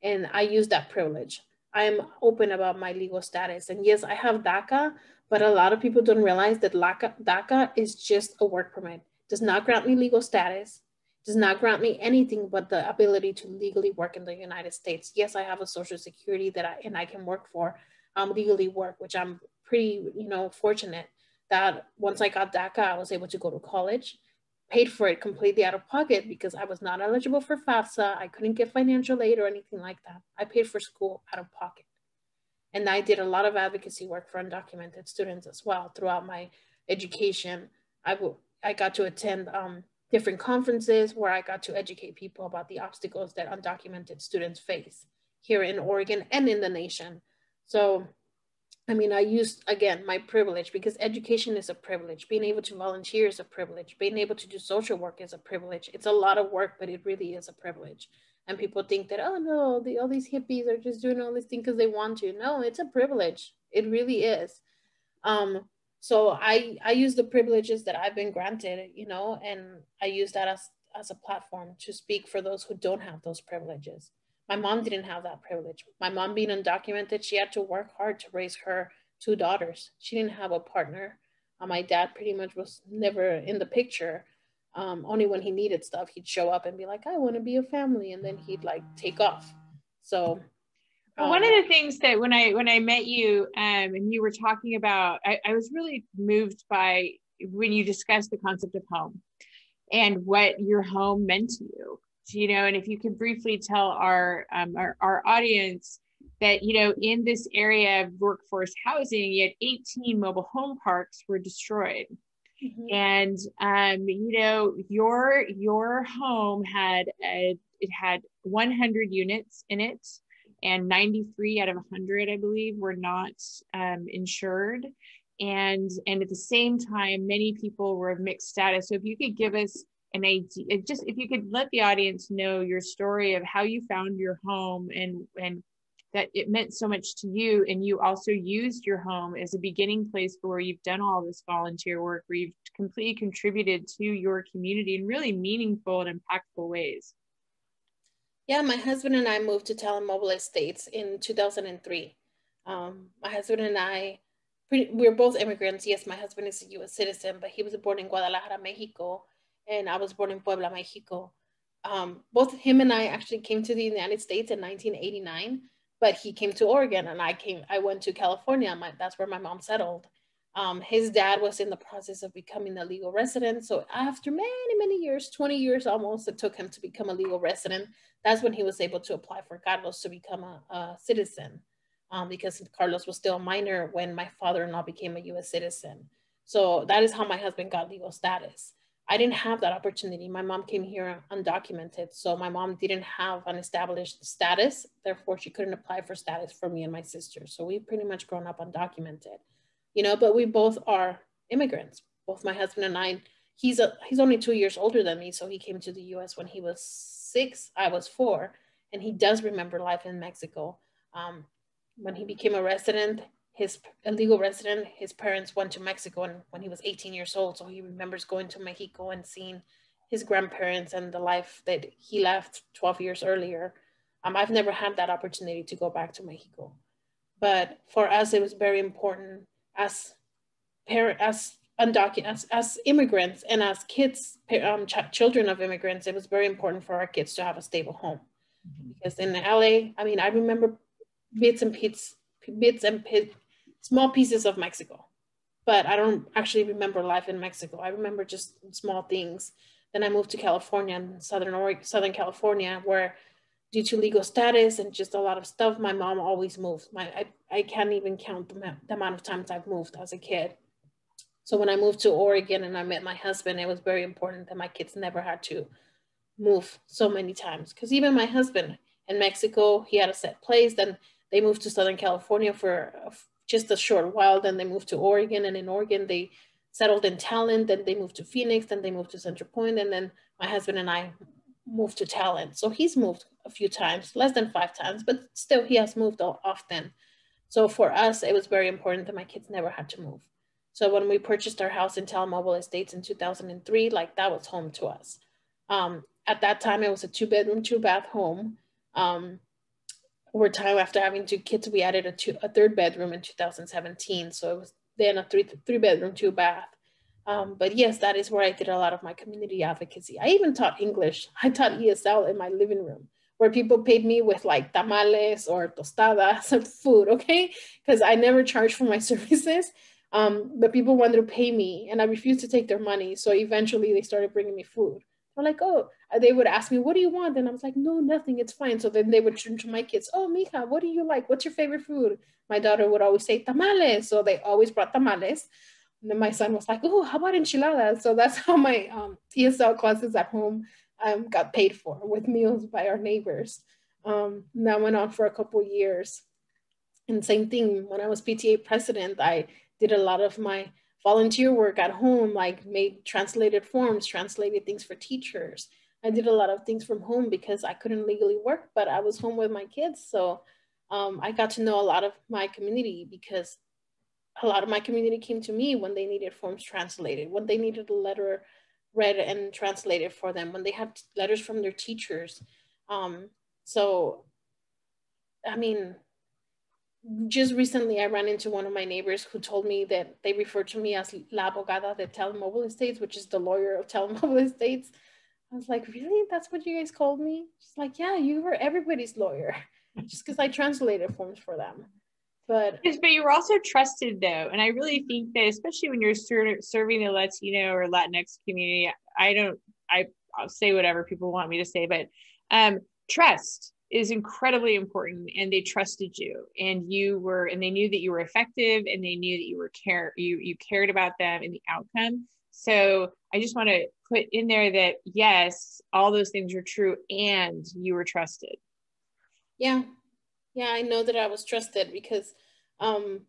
And I use that privilege. I'm open about my legal status. And yes, I have DACA, but a lot of people don't realize that DACA is just a work permit. does not grant me legal status, does not grant me anything but the ability to legally work in the United States. Yes, I have a social security that I and I can work for, um, legally work, which I'm pretty, you know, fortunate that once I got DACA, I was able to go to college, paid for it completely out of pocket because I was not eligible for FAFSA. I couldn't get financial aid or anything like that. I paid for school out of pocket. And I did a lot of advocacy work for undocumented students as well throughout my education. I, w- I got to attend um, different conferences where I got to educate people about the obstacles that undocumented students face here in Oregon and in the nation. So I mean, I used again my privilege because education is a privilege. Being able to volunteer is a privilege. Being able to do social work is a privilege. It's a lot of work, but it really is a privilege. And people think that, oh no, the, all these hippies are just doing all these things because they want to. No, it's a privilege. It really is. Um, so I I use the privileges that I've been granted, you know, and I use that as as a platform to speak for those who don't have those privileges. My mom didn't have that privilege. My mom being undocumented, she had to work hard to raise her two daughters. She didn't have a partner. Uh, my dad pretty much was never in the picture. Um, only when he needed stuff, he'd show up and be like, I want to be a family. And then he'd like take off. So um, one of the things that when I when I met you um, and you were talking about, I, I was really moved by when you discussed the concept of home and what your home meant to you you know, and if you could briefly tell our, um, our, our audience that, you know, in this area of workforce housing, yet 18 mobile home parks were destroyed. Mm-hmm. And um, you know, your your home had a, it had 100 units in it. and 93 out of 100, I believe, were not um, insured. And, and at the same time, many people were of mixed status. So if you could give us an idea, just if you could let the audience know your story of how you found your home and, and that it meant so much to you and you also used your home as a beginning place for where you've done all this volunteer work where you've completely contributed to your community in really meaningful and impactful ways. Yeah my husband and i moved to Talent estates in 2003 um, my husband and i we we're both immigrants. Yes my husband is a u.s citizen but he was born in guadalajara mexico and i was born in puebla mexico um, both him and i actually came to the united states in 1989 but he came to Oregon and I came, I went to California. My, that's where my mom settled. Um, his dad was in the process of becoming a legal resident. So after many, many years, 20 years almost, it took him to become a legal resident. That's when he was able to apply for Carlos to become a, a citizen um, because Carlos was still a minor when my father-in-law became a US citizen. So that is how my husband got legal status. I didn't have that opportunity. My mom came here undocumented. So my mom didn't have an established status. Therefore, she couldn't apply for status for me and my sister. So we pretty much grown up undocumented, you know, but we both are immigrants. Both my husband and I, he's a, he's only two years older than me. So he came to the US when he was six, I was four, and he does remember life in Mexico. Um, when he became a resident, his illegal resident, his parents went to Mexico and when he was 18 years old. So he remembers going to Mexico and seeing his grandparents and the life that he left 12 years earlier. Um, I've never had that opportunity to go back to Mexico. But for us, it was very important as parent, as undocumented, as, as immigrants and as kids, um, ch- children of immigrants, it was very important for our kids to have a stable home. Mm-hmm. Because in LA, I mean, I remember bits and bits, bits and bits small pieces of Mexico, but I don't actually remember life in Mexico. I remember just small things. Then I moved to California, and Southern Oregon, Southern California, where due to legal status and just a lot of stuff, my mom always moved. My I, I can't even count the, the amount of times I've moved as a kid. So when I moved to Oregon and I met my husband, it was very important that my kids never had to move so many times. Because even my husband in Mexico, he had a set place. Then they moved to Southern California for just a short while. Then they moved to Oregon, and in Oregon they settled in Talent. Then they moved to Phoenix. Then they moved to Central Point, and then my husband and I moved to Talent. So he's moved a few times, less than five times, but still he has moved often. So for us, it was very important that my kids never had to move. So when we purchased our house in Mobile Estates in 2003, like that was home to us. Um, at that time, it was a two bedroom, two bath home. Um, over time after having two kids we added a, two, a third bedroom in 2017 so it was then a three three bedroom two bath. Um, but yes that is where i did a lot of my community advocacy. I even taught english. I taught esl in my living room where people paid me with like tamales or tostadas or food okay? Because i never charged for my services. Um, but people wanted to pay me and i refused to take their money. So eventually they started bringing me food they're like, oh, uh, they would ask me, what do you want? And I was like, no, nothing, it's fine. So then they would turn to my kids, oh, mija, what do you like? What's your favorite food? My daughter would always say tamales. So they always brought tamales. And then my son was like, oh, how about enchiladas? So that's how my um, ESL classes at home um, got paid for with meals by our neighbors. Um, that went on for a couple years. And same thing, when I was PTA president, I did a lot of my volunteer work at home, like made translated forms, translated things for teachers. I did a lot of things from home because I couldn't legally work, but I was home with my kids. So um, I got to know a lot of my community because a lot of my community came to me when they needed forms translated, when they needed a letter read and translated for them, when they had letters from their teachers. Um, so, I mean, just recently I ran into one of my neighbors who told me that they refer to me as La Abogada de Talent Mobile Estates, which is the lawyer of Talent Mobile Estates. I was like, really? That's what you guys called me? She's like, yeah, you were everybody's lawyer, just because I translated forms for them. But yes, but you were also trusted though, and I really think that especially when you're ser- serving the Latino or Latinx community, I don't, I I'll say whatever people want me to say, but um, trust is incredibly important and they trusted you and you were and they knew that you were effective and they knew that you were care you you cared about them and the outcome. So i just want to put in there that yes all those things are true and you were trusted. Yeah. Yeah, I know that I was trusted because um,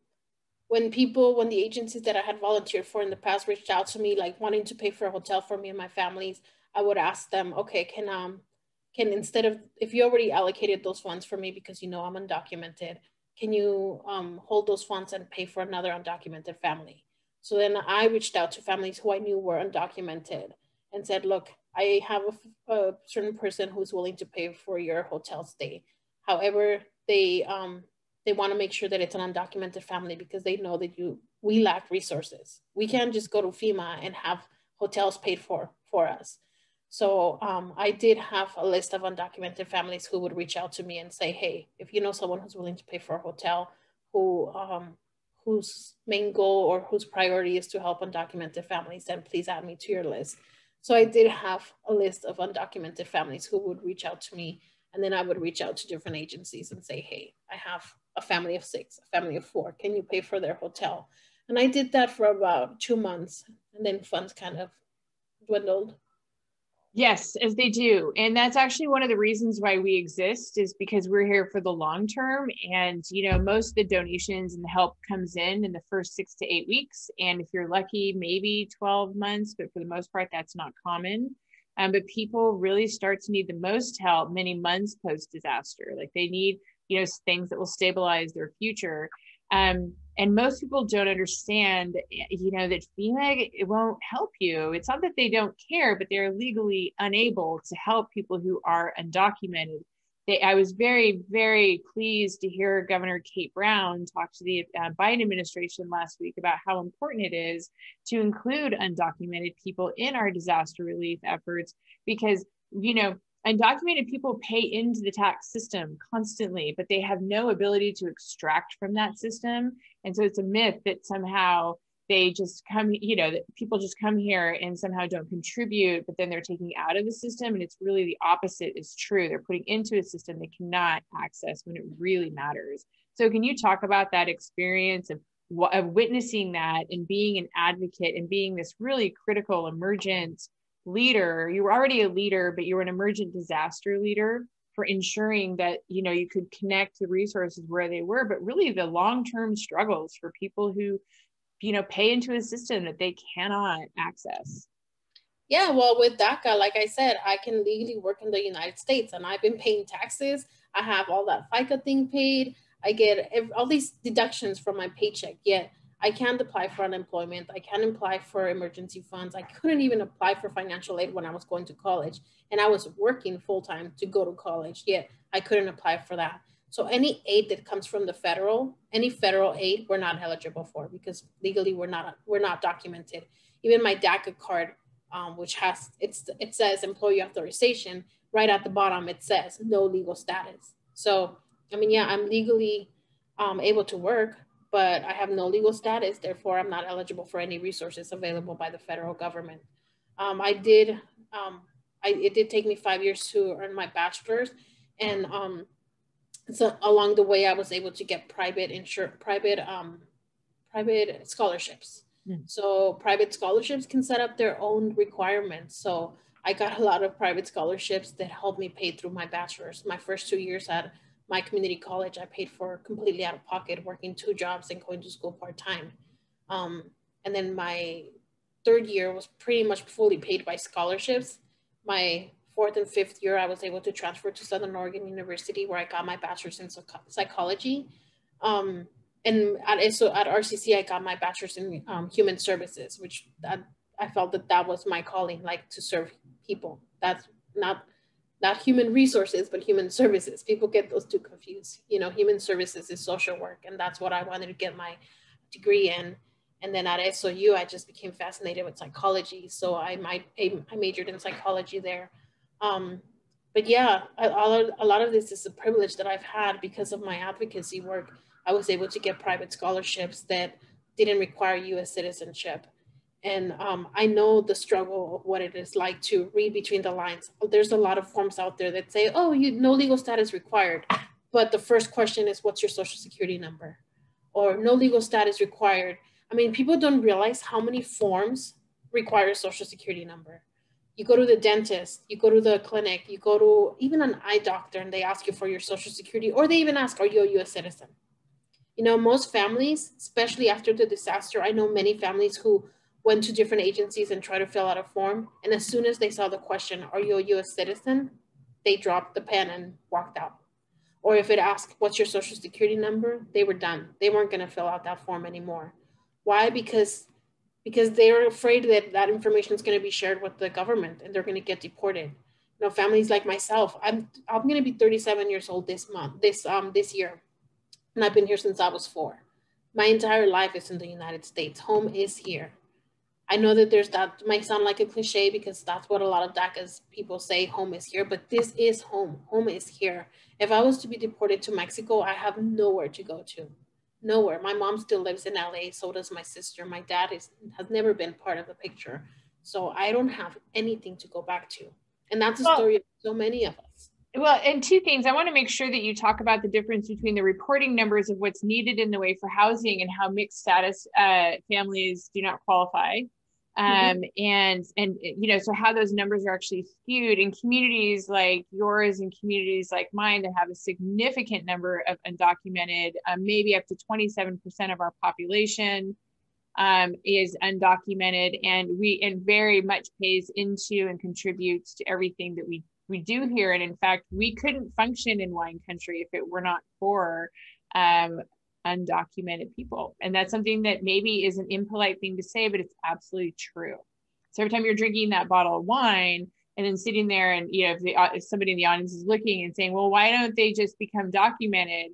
when people, when the agencies that I had volunteered for in the past reached out to me, like wanting to pay for a hotel for me and my families, I would ask them, okay, can um, can instead of if you already allocated those funds for me because you know I'm undocumented, can you um, hold those funds and pay for another undocumented family? So then I reached out to families who I knew were undocumented and said, look, I have a, a certain person who's willing to pay for your hotel stay. However, they um, they want to make sure that it's an undocumented family because they know that you we lack resources. We can't just go to FEMA and have hotels paid for for us. So um, I did have a list of undocumented families who would reach out to me and say, hey, if you know someone who's willing to pay for a hotel, who um, whose main goal or whose priority is to help undocumented families, then please add me to your list. So I did have a list of undocumented families who would reach out to me. And then I would reach out to different agencies and say, hey, I have a family of six, a family of four. Can you pay for their hotel? And I did that for about two months. And then funds kind of dwindled. Yes, as they do. And that's actually one of the reasons why we exist is because we're here for the long term. And, you know, most of the donations and the help comes in in the first six to eight weeks. And if you're lucky, maybe 12 months, but for the most part, that's not common. Um, but people really start to need the most help many months post disaster. Like they need, you know, things that will stabilize their future. Um, and most people don't understand, you know, that FEMA it won't help you. It's not that they don't care, but they're legally unable to help people who are undocumented. They, I was very, very pleased to hear Governor Kate Brown talk to the uh, Biden administration last week about how important it is to include undocumented people in our disaster relief efforts because, you know, undocumented people pay into the tax system constantly, but they have no ability to extract from that system. And so it's a myth that somehow they just come, you know, that people just come here and somehow don't contribute, but then they're taking out of the system. And it's really the opposite is true. They're putting into a system they cannot access when it really matters. So can you talk about that experience of, of witnessing that and being an advocate and being this really critical emergent leader you were already a leader but you were an emergent disaster leader for ensuring that you know you could connect the resources where they were but really the long-term struggles for people who you know pay into a system that they cannot access. Yeah well with daca like i said i can legally work in the united states and i've been paying taxes. I have all that fica thing paid. I get all these deductions from my paycheck yet I can't apply for unemployment. I can't apply for emergency funds. I couldn't even apply for financial aid when I was going to college. And I was working full time to go to college, yet I couldn't apply for that. So any aid that comes from the federal, any federal aid, we're not eligible for because legally we're not we're not documented. Even my DACA card, um, which has it's it says employee authorization, right at the bottom it says no legal status. So I mean, yeah, I'm legally um, able to work, but I have no legal status. Therefore, I'm not eligible for any resources available by the federal government. Um, I did, um, I, it did take me five years to earn my bachelor's. And um, so along the way, I was able to get private insure, private, um, private scholarships. Mm. So private scholarships can set up their own requirements. So I got a lot of private scholarships that helped me pay through my bachelor's. My first two years at my community college I paid for completely out of pocket, working two jobs and going to school part time. Um, and then my third year was pretty much fully paid by scholarships. My fourth and fifth year, I was able to transfer to Southern Oregon University, where I got my bachelor's in psychology. Um, and at so at RCC, I got my bachelor's in um, human services, which that, I felt that that was my calling, like to serve people. That's not not human resources, but human services. People get those two confused. You know, human services is social work, and that's what I wanted to get my degree in. And then at SOU, I just became fascinated with psychology. So I might I majored in psychology there. Um, but yeah, a, a lot of this is a privilege that I've had because of my advocacy work. I was able to get private scholarships that didn't require U.S. citizenship. And um, I know the struggle of what it is like to read between the lines. There's a lot of forms out there that say, oh, you no legal status required. But the first question is, what's your social security number? Or no legal status required. I mean, people don't realize how many forms require a social security number. you go to the dentist, you go to the clinic, you go to even an eye doctor and they ask you for your social security, or they even ask, are you a US citizen? You know, most families, especially after the disaster, I know many families who went to different agencies and tried to fill out a form. And as soon as they saw the question, are you a US citizen? They dropped the pen and walked out. Or if it asked, what's your social security number? They were done. They weren't going to fill out that form anymore. Why? Because because they're afraid that that information is going to be shared with the government and they're going to get deported. You know, families like myself, I'm I'm going to be 37 years old this month, this um this year, and I've been here since I was four. My entire life is in the United States. Home is here. I know that there's that might sound like a cliche because that's what a lot of DACA's people say home is here, but this is home. Home is here. If I was to be deported to Mexico, I have nowhere to go to nowhere. My mom still lives in LA, so does my sister. My dad is has never been part of the picture. So I don't have anything to go back to. And that's the well, story of so many of us. Well, and two things. I want to make sure that you talk about the difference between the reporting numbers of what's needed in the way for housing and how mixed status uh, families do not qualify. Mm-hmm. um, and and you know so how those numbers are actually skewed in communities like yours and communities like mine that have a significant number of undocumented um, maybe up to 27% of our population um, is undocumented and we and very much pays into and contributes to everything that we we do here and in fact we couldn't function in wine country if it were not for um, undocumented people. And that's something that maybe is an impolite thing to say, but it's absolutely true. So every time you're drinking that bottle of wine and then sitting there and, you know, if, the, uh, if somebody in the audience is looking and saying, well, why don't they just become documented?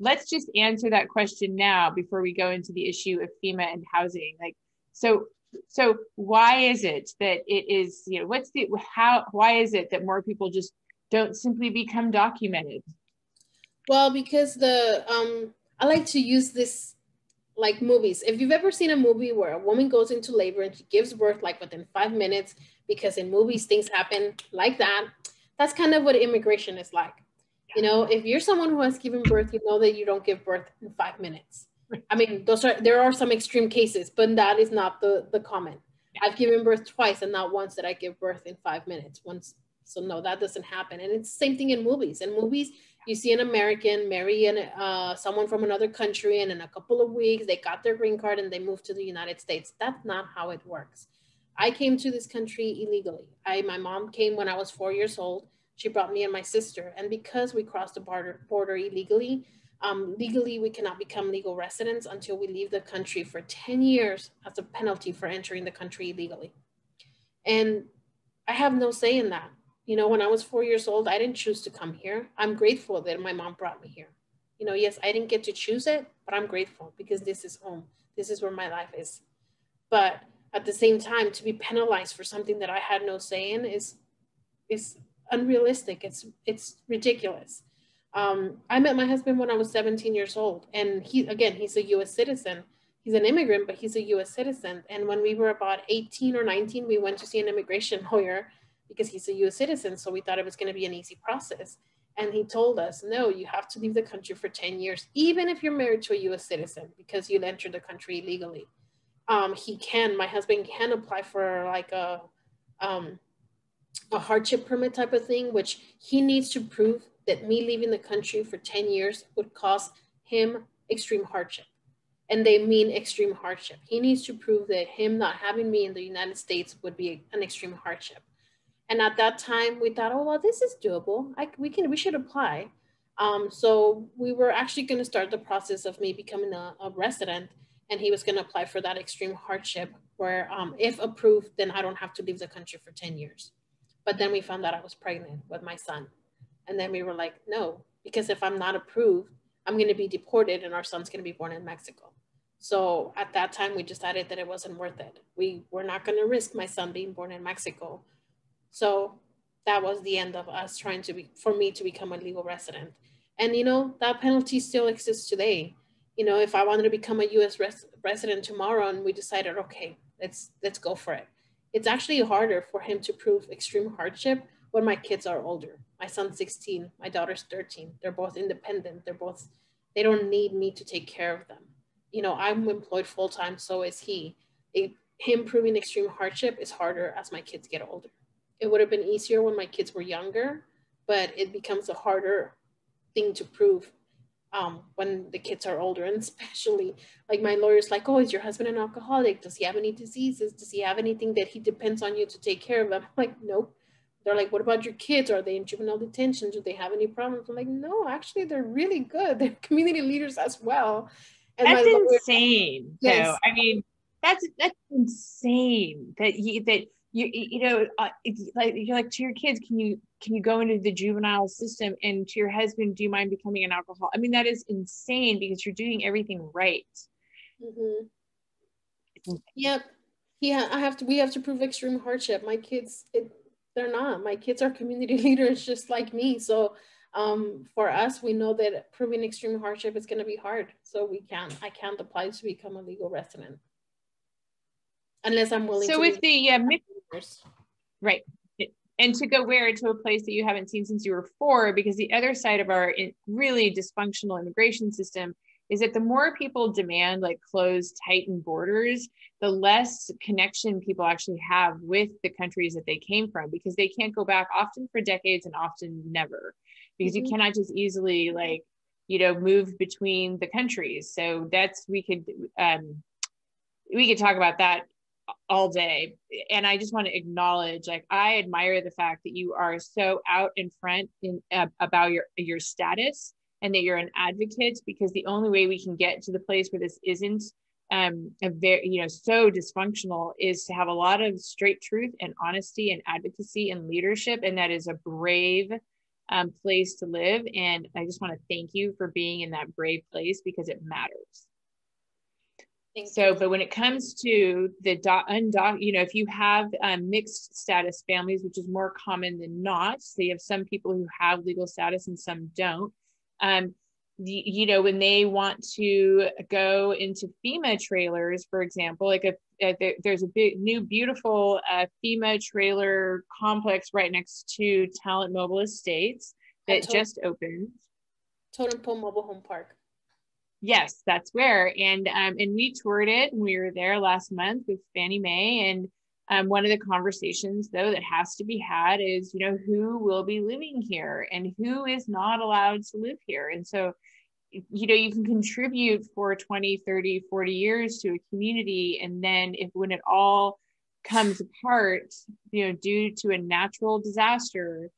Let's just answer that question now before we go into the issue of FEMA and housing. Like, so so why is it that it is you know what's the how why is it that more people just don't simply become documented well because the um I like to use this like movies. If you've ever seen a movie where a woman goes into labor and she gives birth like within five minutes, because in movies things happen like that, that's kind of what immigration is like. You know, if you're someone who has given birth, you know that you don't give birth in five minutes. I mean, those are there are some extreme cases, but that is not the the common. I've given birth twice and not once did I give birth in five minutes. Once, so no, that doesn't happen. And it's the same thing in movies. In movies, you see an American marry an, uh, someone from another country, and in a couple of weeks, they got their green card and they moved to the United States. That's not how it works. I came to this country illegally. I, my mom came when I was four years old. She brought me and my sister. And because we crossed the border, border illegally, um, legally, we cannot become legal residents until we leave the country for 10 years as a penalty for entering the country illegally. And I have no say in that. You know, when I was four years old, I didn't choose to come here. I'm grateful that my mom brought me here. You know, yes, I didn't get to choose it, but I'm grateful because this is home. This is where my life is. But at the same time, to be penalized for something that I had no say in is is unrealistic. It's it's ridiculous. Um, I met my husband when I was 17 years old, and he again he's a U.S. citizen. He's an immigrant, but he's a U.S. citizen. And when we were about 18 or 19, we went to see an immigration lawyer because he's a US citizen. So we thought it was going to be an easy process. And he told us, no, you have to leave the country for 10 years, even if you're married to a US citizen, because you entered the country illegally. Um, he can, my husband can apply for like a, um, a hardship permit type of thing, which he needs to prove that me leaving the country for 10 years would cause him extreme hardship. And they mean extreme hardship. He needs to prove that him not having me in the United States would be an extreme hardship. And at that time, we thought, oh, well, this is doable. I, we can, we should apply. Um, so we were actually going to start the process of me becoming a, a resident, and he was going to apply for that extreme hardship, where um, if approved, then I don't have to leave the country for 10 years. But then we found out I was pregnant with my son. And then we were like, no, because if I'm not approved, I'm going to be deported and our son's going to be born in Mexico. So at that time, we decided that it wasn't worth it. We were not going to risk my son being born in Mexico so that was the end of us trying to be, for me to become a legal resident. And, you know, that penalty still exists today. You know, if I wanted to become a US res resident tomorrow and we decided, okay, let's, let's go for it. It's actually harder for him to prove extreme hardship when my kids are older. My son's 16, my daughter's 13. They're both independent. They're both, they don't need me to take care of them. You know, I'm employed full time, so is he. It, him proving extreme hardship is harder as my kids get older. It would have been easier when my kids were younger, but it becomes a harder thing to prove um, when the kids are older. And especially like my lawyer's like, oh, is your husband an alcoholic? Does he have any diseases? Does he have anything that he depends on you to take care of? I'm like, nope. They're like, what about your kids? Are they in juvenile detention? Do they have any problems? I'm like, no, actually, they're really good. They're community leaders as well. And that's lawyer, insane. Yes. I mean, that's that's insane that you that you you know uh, like you're like to your kids can you can you go into the juvenile system? And to your husband do you mind becoming an alcohol? I mean that is insane because you're doing everything right. Mm-hmm. yep. Yeah i have to we have to prove extreme hardship. My kids it, they're not. My kids are community leaders just like me. So um, for us we know that proving extreme hardship is going to be hard. So we can't i can't apply to become a legal resident. Unless i'm willing so with the uh, Right. And to go where to a place that you haven't seen since you were four, because the other side of our really dysfunctional immigration system is that the more people demand like closed, tightened borders, the less connection people actually have with the countries that they came from because they can't go back often for decades and often never because mm-hmm. you cannot just easily like you know move between the countries so that's we could um we could talk about that all day. And i just want to acknowledge like i admire the fact that you are so out in front in uh, about your your status and that you're an advocate because the only way we can get to the place where this isn't um a very you know so dysfunctional is to have a lot of straight truth and honesty and advocacy and leadership. And that is a brave um, place to live. And i just want to thank you for being in that brave place because it matters So, but when it comes to the dot undoc, you know, if you have um, mixed status families, which is more common than not, so you have some people who have legal status and some don't. Um, the, you know, when they want to go into FEMA trailers, for example, like if, if there, there's a big new beautiful uh, FEMA trailer complex right next to Talent Mobile Estates that just opened. Totem Pole Mobile Home Park. Yes, that's where. And um, and we toured it and we were there last month with Fannie Mae. And um, one of the conversations though that has to be had is, you know, who will be living here and who is not allowed to live here. And so, you know, you can contribute for 20, 30, 40 years to a community. And then if when it all comes apart, you know, due to a natural disaster,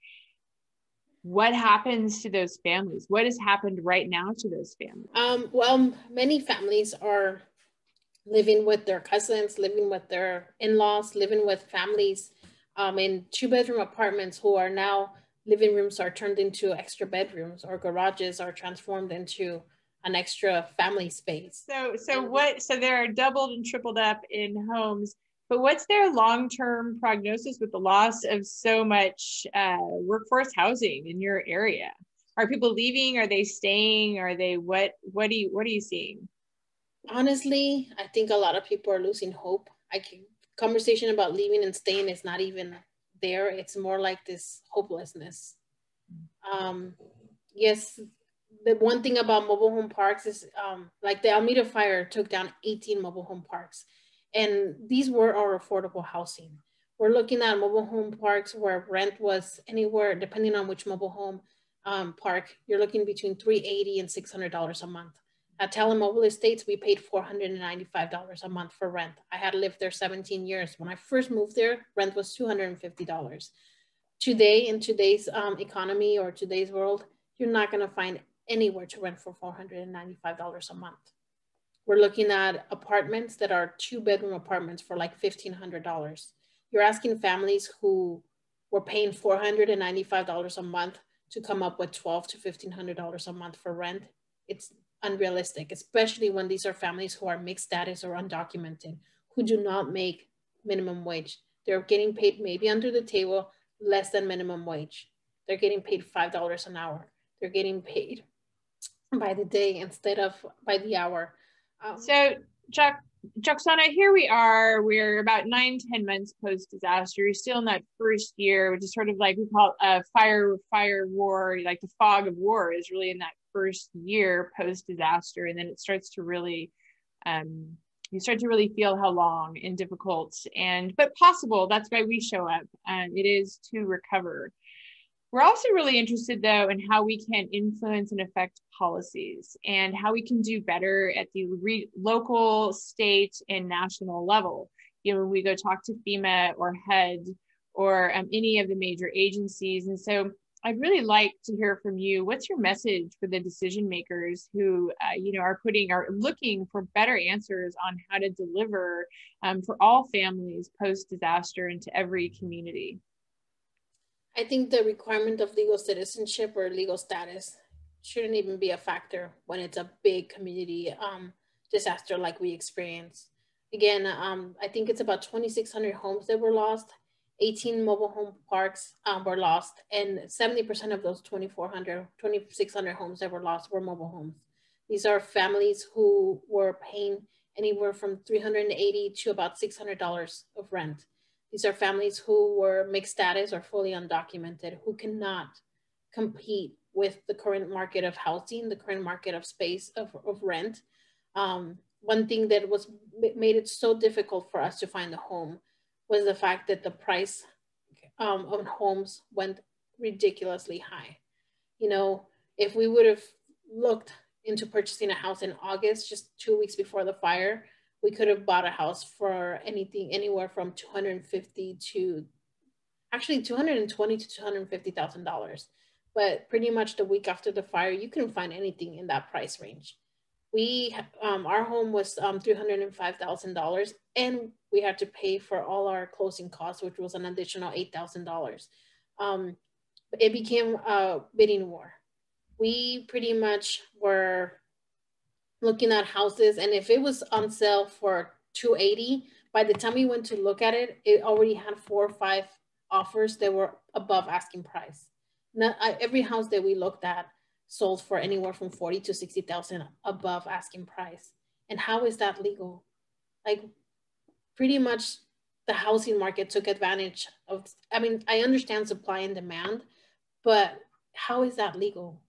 what happens to those families? What has happened right now to those families? Um, well many families are living with their cousins living with their in-laws living with families um, in two bedroom apartments who are now living rooms are turned into extra bedrooms or garages are transformed into an extra family space. So so what so they're doubled and tripled up in homes but what's their long-term prognosis with the loss of so much uh, workforce housing in your area? Are people leaving? Are they staying? Are they what? What do you What are you seeing? Honestly, I think a lot of people are losing hope. I can, conversation about leaving and staying is not even there. It's more like this hopelessness. Um, yes, the one thing about mobile home parks is um, like the Almeda fire took down 18 mobile home parks and these were our affordable housing. We're looking at mobile home parks where rent was anywhere, depending on which mobile home um, park, you're looking between 380 and $600 a month. At Talent Mobile Estates, we paid $495 a month for rent. I had lived there 17 years. When I first moved there, rent was $250. Today, in today's um, economy or today's world, you're not gonna find anywhere to rent for $495 a month. We're looking at apartments that are two bedroom apartments for like $1,500. You're asking families who were paying $495 a month to come up with 12 to $1,500 a month for rent. It's unrealistic, especially when these are families who are mixed status or undocumented, who do not make minimum wage. They're getting paid maybe under the table less than minimum wage. They're getting paid $5 an hour. They're getting paid by the day instead of by the hour. Um, so, Chuck, Jocksana, here we are. We're about nine, ten months post disaster. You're still in that first year, which is sort of like we call it a fire, fire war, like the fog of war is really in that first year post disaster. And then it starts to really, um, you start to really feel how long and difficult and but possible that's why we show up um, it is to recover we're also really interested though in how we can influence and affect policies and how we can do better at the re- local state and national level you know when we go talk to fema or HUD or um, any of the major agencies and so I'd really like to hear from you. What's your message for the decision makers who, uh, you know, are putting are looking for better answers on how to deliver um, for all families post disaster into every community? I think the requirement of legal citizenship or legal status shouldn't even be a factor when it's a big community um, disaster like we experienced. Again, um, I think it's about 2,600 homes that were lost 18 mobile home parks um, were lost and 70% of those 2,400, 2,600 homes that were lost were mobile homes. These are families who were paying anywhere from 380 to about $600 of rent. These are families who were mixed status or fully undocumented, who cannot compete with the current market of housing, the current market of space of, of rent. Um, one thing that was made it so difficult for us to find a home was the fact that the price um, of homes went ridiculously high. You know, if we would have looked into purchasing a house in August, just two weeks before the fire, we could have bought a house for anything anywhere from 250 to actually 220 to 250 thousand dollars. But pretty much the week after the fire, you couldn't find anything in that price range we um, our home was um, $305,000 and we had to pay for all our closing costs, which was an additional $8,000. Um, it became a bidding war. We pretty much were looking at houses and if it was on sale for 280, by the time we went to look at it, it already had four or five offers that were above asking price. Not, uh, every house that we looked at sold for anywhere from 40 to 60,000 above asking price. And how is that legal? Like pretty much the housing market took advantage of, I mean, I understand supply and demand, but how is that legal?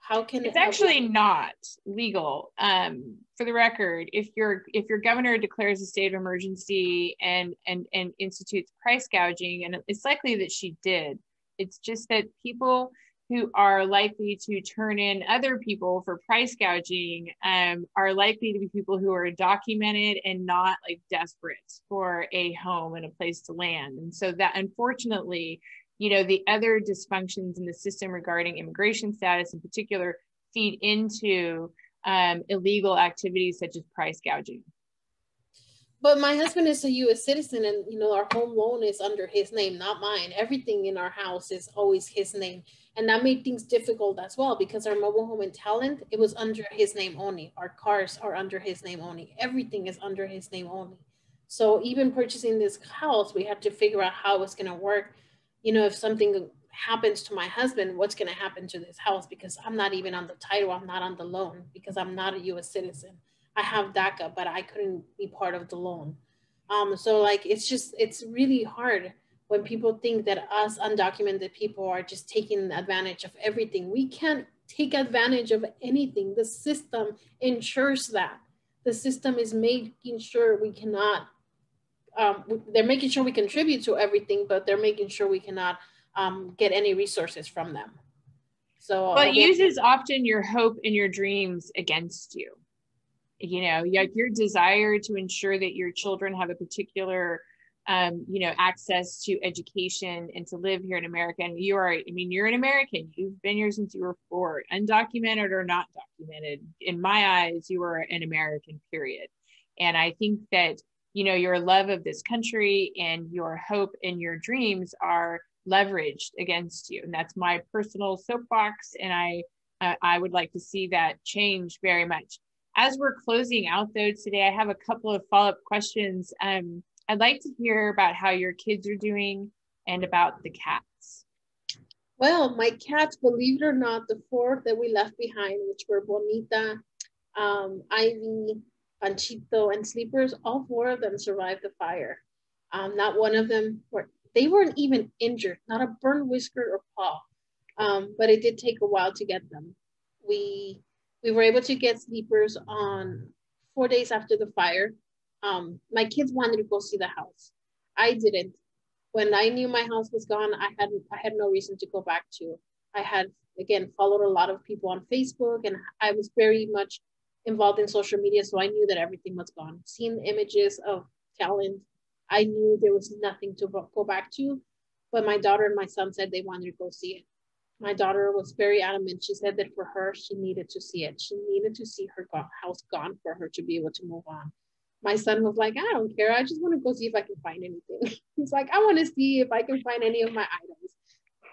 How can it's it actually not legal. Um, for the record, if your if your governor declares a state of emergency and and and institutes price gouging, and it's likely that she did, it's just that people who are likely to turn in other people for price gouging um, are likely to be people who are documented and not like desperate for a home and a place to land. And so that unfortunately, you know, the other dysfunctions in the system regarding immigration status in particular feed into um, illegal activities such as price gouging. But my husband is a U.S. citizen, and you know our home loan is under his name, not mine. Everything in our house is always his name, and that made things difficult as well because our mobile home in Talent it was under his name only. Our cars are under his name only. Everything is under his name only. So even purchasing this house, we had to figure out how it's going to work. You know, if something happens to my husband, what's going to happen to this house? Because I'm not even on the title, I'm not on the loan because I'm not a U.S. citizen. I have DACA, but I couldn't be part of the loan. Um, so like it's just it's really hard when people think that us undocumented people are just taking advantage of everything. We can't take advantage of anything. The system ensures that. The system is making sure we cannot, um, they're making sure we contribute to everything, but they're making sure we cannot um, get any resources from them. So, but uses often your hope and your dreams against you. You know like your desire to ensure that your children have a particular um, you know access to education and to live here in america. And you are i mean you're an american. You've been here since you were four undocumented or not documented. In my eyes you are an american period. And i think that you know your love of this country and your hope and your dreams are leveraged against you and that's my personal soapbox and i uh, i would like to see that change very much as we're closing out though today, I have a couple of follow-up questions. Um, I'd like to hear about how your kids are doing and about the cats. Well, my cats, believe it or not, the four that we left behind, which were Bonita, um, Ivy, Panchito, and Sleepers, all four of them survived the fire. Um, not one of them were, they weren't even injured, not a burned whisker or paw. Um, but it did take a while to get them. We we were able to get sleepers on four days after the fire. Um, my kids wanted to go see the house. I didn't. When I knew my house was gone, I had I had no reason to go back to. I had again followed a lot of people on Facebook, and I was very much involved in social media, so I knew that everything was gone. Seeing images of talent, I knew there was nothing to go back to. But my daughter and my son said they wanted to go see it. My daughter was very adamant. She said that for her, she needed to see it. She needed to see her house gone for her to be able to move on. My son was like, I don't care. I just want to go see if I can find anything. He's like, I want to see if I can find any of my items.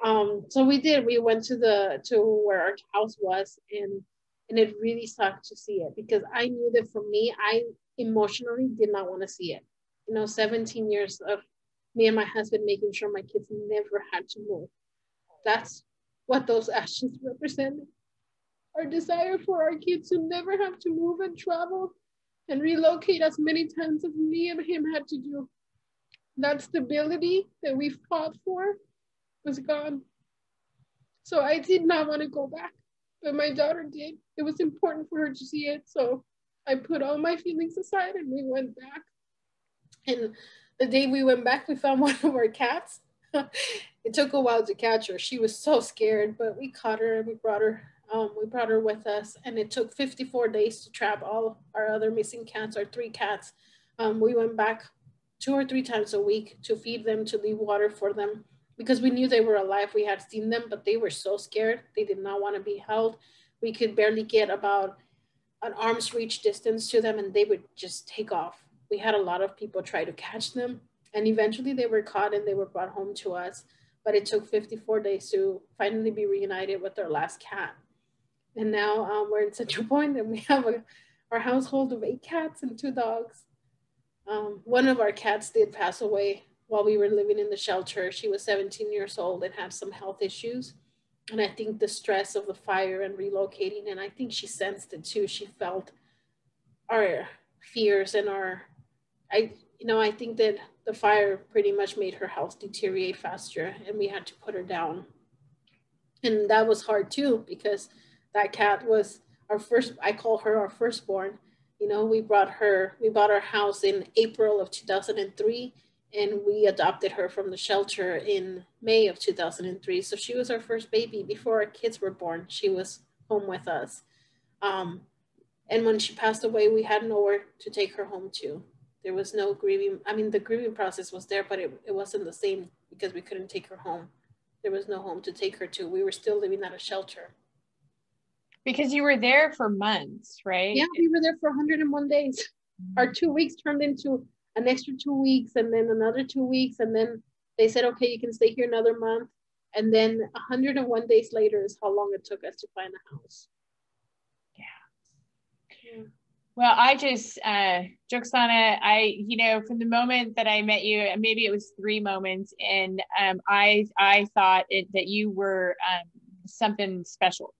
Um, so we did. We went to the to where our house was, and and it really sucked to see it because I knew that for me, I emotionally did not want to see it. You know, 17 years of me and my husband making sure my kids never had to move. That's what those ashes represent. Our desire for our kids to never have to move and travel and relocate as many times as me and him had to do. That stability that we fought for was gone. So I did not want to go back, but my daughter did. It was important for her to see it. So I put all my feelings aside and we went back. And the day we went back, we found one of our cats. it took a while to catch her. She was so scared, but we caught her and we brought her. Um, we brought her with us, and it took 54 days to trap all our other missing cats, our three cats. Um, we went back two or three times a week to feed them, to leave water for them, because we knew they were alive. We had seen them, but they were so scared. They did not want to be held. We could barely get about an arm's reach distance to them, and they would just take off we had a lot of people try to catch them and eventually they were caught and they were brought home to us but it took 54 days to finally be reunited with their last cat and now um, we're in such a point that we have a, our household of eight cats and two dogs um, one of our cats did pass away while we were living in the shelter she was 17 years old and had some health issues and i think the stress of the fire and relocating and i think she sensed it too she felt our fears and our I, you know, I think that the fire pretty much made her health deteriorate faster and we had to put her down. And that was hard too, because that cat was our first, I call her our firstborn. You know, we brought her, we bought our house in April of 2003 and we adopted her from the shelter in May of 2003. So she was our first baby before our kids were born. She was home with us. Um, and when she passed away, we had nowhere to take her home to there was no grieving. I mean, the grieving process was there, but it, it wasn't the same because we couldn't take her home. There was no home to take her to. We were still living at a shelter. Because you were there for months, right? Yeah, we were there for 101 days. Mm-hmm. Our two weeks turned into an extra two weeks and then another two weeks. And then they said, okay, you can stay here another month. And then 101 days later is how long it took us to find a house. Yeah. Well, I just, uh, Jocksana, I, you know, from the moment that I met you, maybe it was three moments, and um, I, I thought it, that you were um, something special.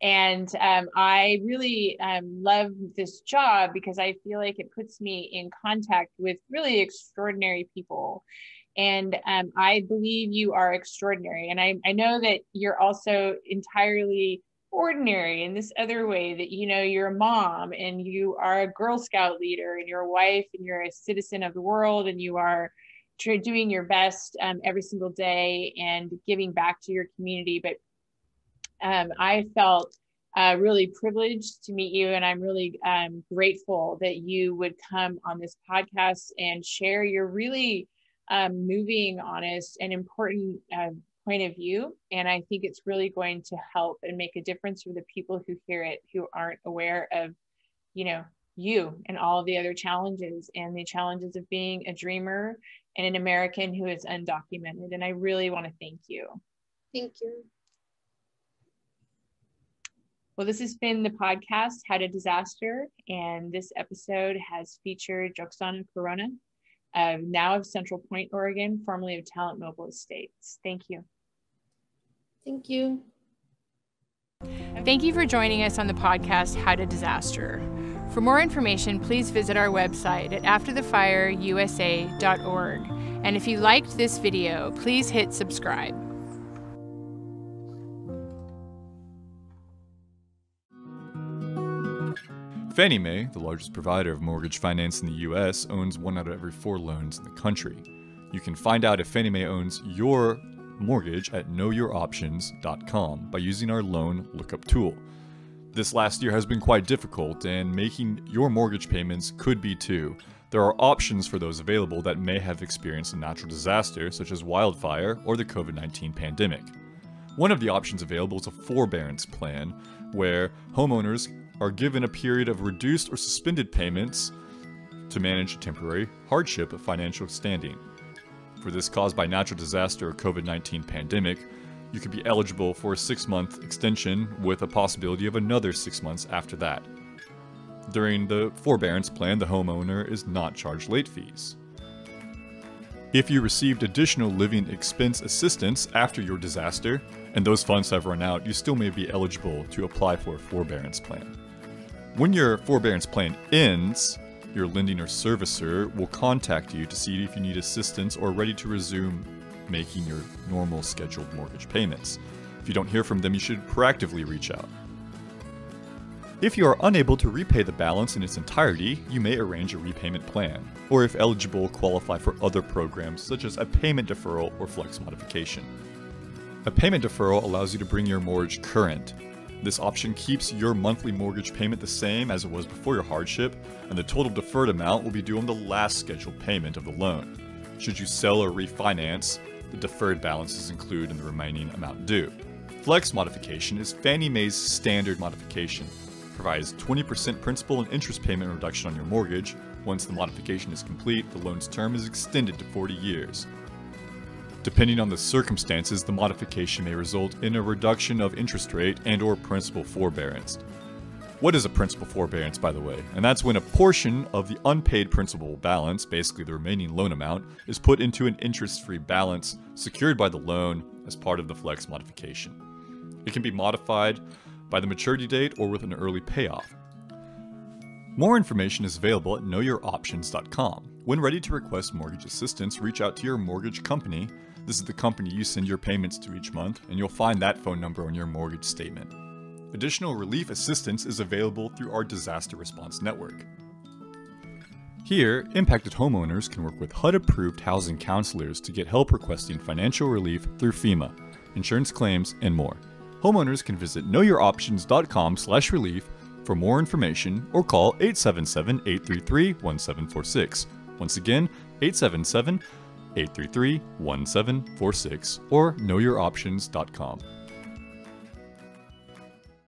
And um, I really um, love this job because I feel like it puts me in contact with really extraordinary people. And um, I believe you are extraordinary. And I, I know that you're also entirely ordinary in this other way that you know you're a mom and you are a girl scout leader and you're a wife and you're a citizen of the world and you are doing your best um, every single day and giving back to your community but um, i felt uh, really privileged to meet you and i'm really um, grateful that you would come on this podcast and share your really um, moving honest and important uh, point of view. And I think it's really going to help and make a difference for the people who hear it who aren't aware of, you know, you and all of the other challenges and the challenges of being a dreamer and an American who is undocumented. And I really want to thank you. Thank you. Well, this has been the podcast, How to Disaster. And this episode has featured Jocksana Corona, uh, now of Central Point, Oregon, formerly of Talent Mobile Estates. Thank you. Thank you. Thank you for joining us on the podcast How to Disaster. For more information, please visit our website at afterthefireusa.org. And if you liked this video, please hit subscribe. Fannie Mae, the largest provider of mortgage finance in the US, owns one out of every four loans in the country. You can find out if Fannie Mae owns your mortgage at knowyouroptions.com by using our loan lookup tool. This last year has been quite difficult, and making your mortgage payments could be too. There are options for those available that may have experienced a natural disaster, such as wildfire or the COVID 19 pandemic. One of the options available is a forbearance plan, where homeowners are given a period of reduced or suspended payments to manage a temporary hardship of financial standing. For this caused by natural disaster or COVID 19 pandemic, you could be eligible for a six month extension with a possibility of another six months after that. During the forbearance plan, the homeowner is not charged late fees. If you received additional living expense assistance after your disaster, and those funds have run out, you still may be eligible to apply for a forbearance plan. When your forbearance plan ends, your lending or servicer will contact you to see if you need assistance or are ready to resume making your normal scheduled mortgage payments. If you don't hear from them, you should proactively reach out. If you are unable to repay the balance in its entirety, you may arrange a repayment plan, or if eligible, qualify for other programs such as a payment deferral or flex modification. A payment deferral allows you to bring your mortgage current, this option keeps your monthly mortgage payment the same as it was before your hardship, and the total deferred amount will be due on the last scheduled payment of the loan. Should you sell or refinance, the deferred balance is included in the remaining amount due. Flex modification is Fannie Mae's standard modification. Provides 20% principal and interest payment reduction on your mortgage. Once the modification is complete, the loan's term is extended to 40 years. Depending on the circumstances, the modification may result in a reduction of interest rate and or principal forbearance. What is a principal forbearance, by the way? And that's when a portion of the unpaid principal balance, basically the remaining loan amount, is put into an interest-free balance secured by the loan as part of the flex modification. It can be modified by the maturity date or with an early payoff. More information is available at knowyouroptions.com. When ready to request mortgage assistance, reach out to your mortgage company this is the company you send your payments to each month, and you'll find that phone number on your mortgage statement. Additional relief assistance is available through our Disaster Response Network. Here, impacted homeowners can work with HUD approved housing counselors to get help requesting financial relief through FEMA, insurance claims, and more. Homeowners can visit knowyouroptions.com/relief for more information or call 877-833-1746. Once again, 877 833 1746 or knowyouroptions.com.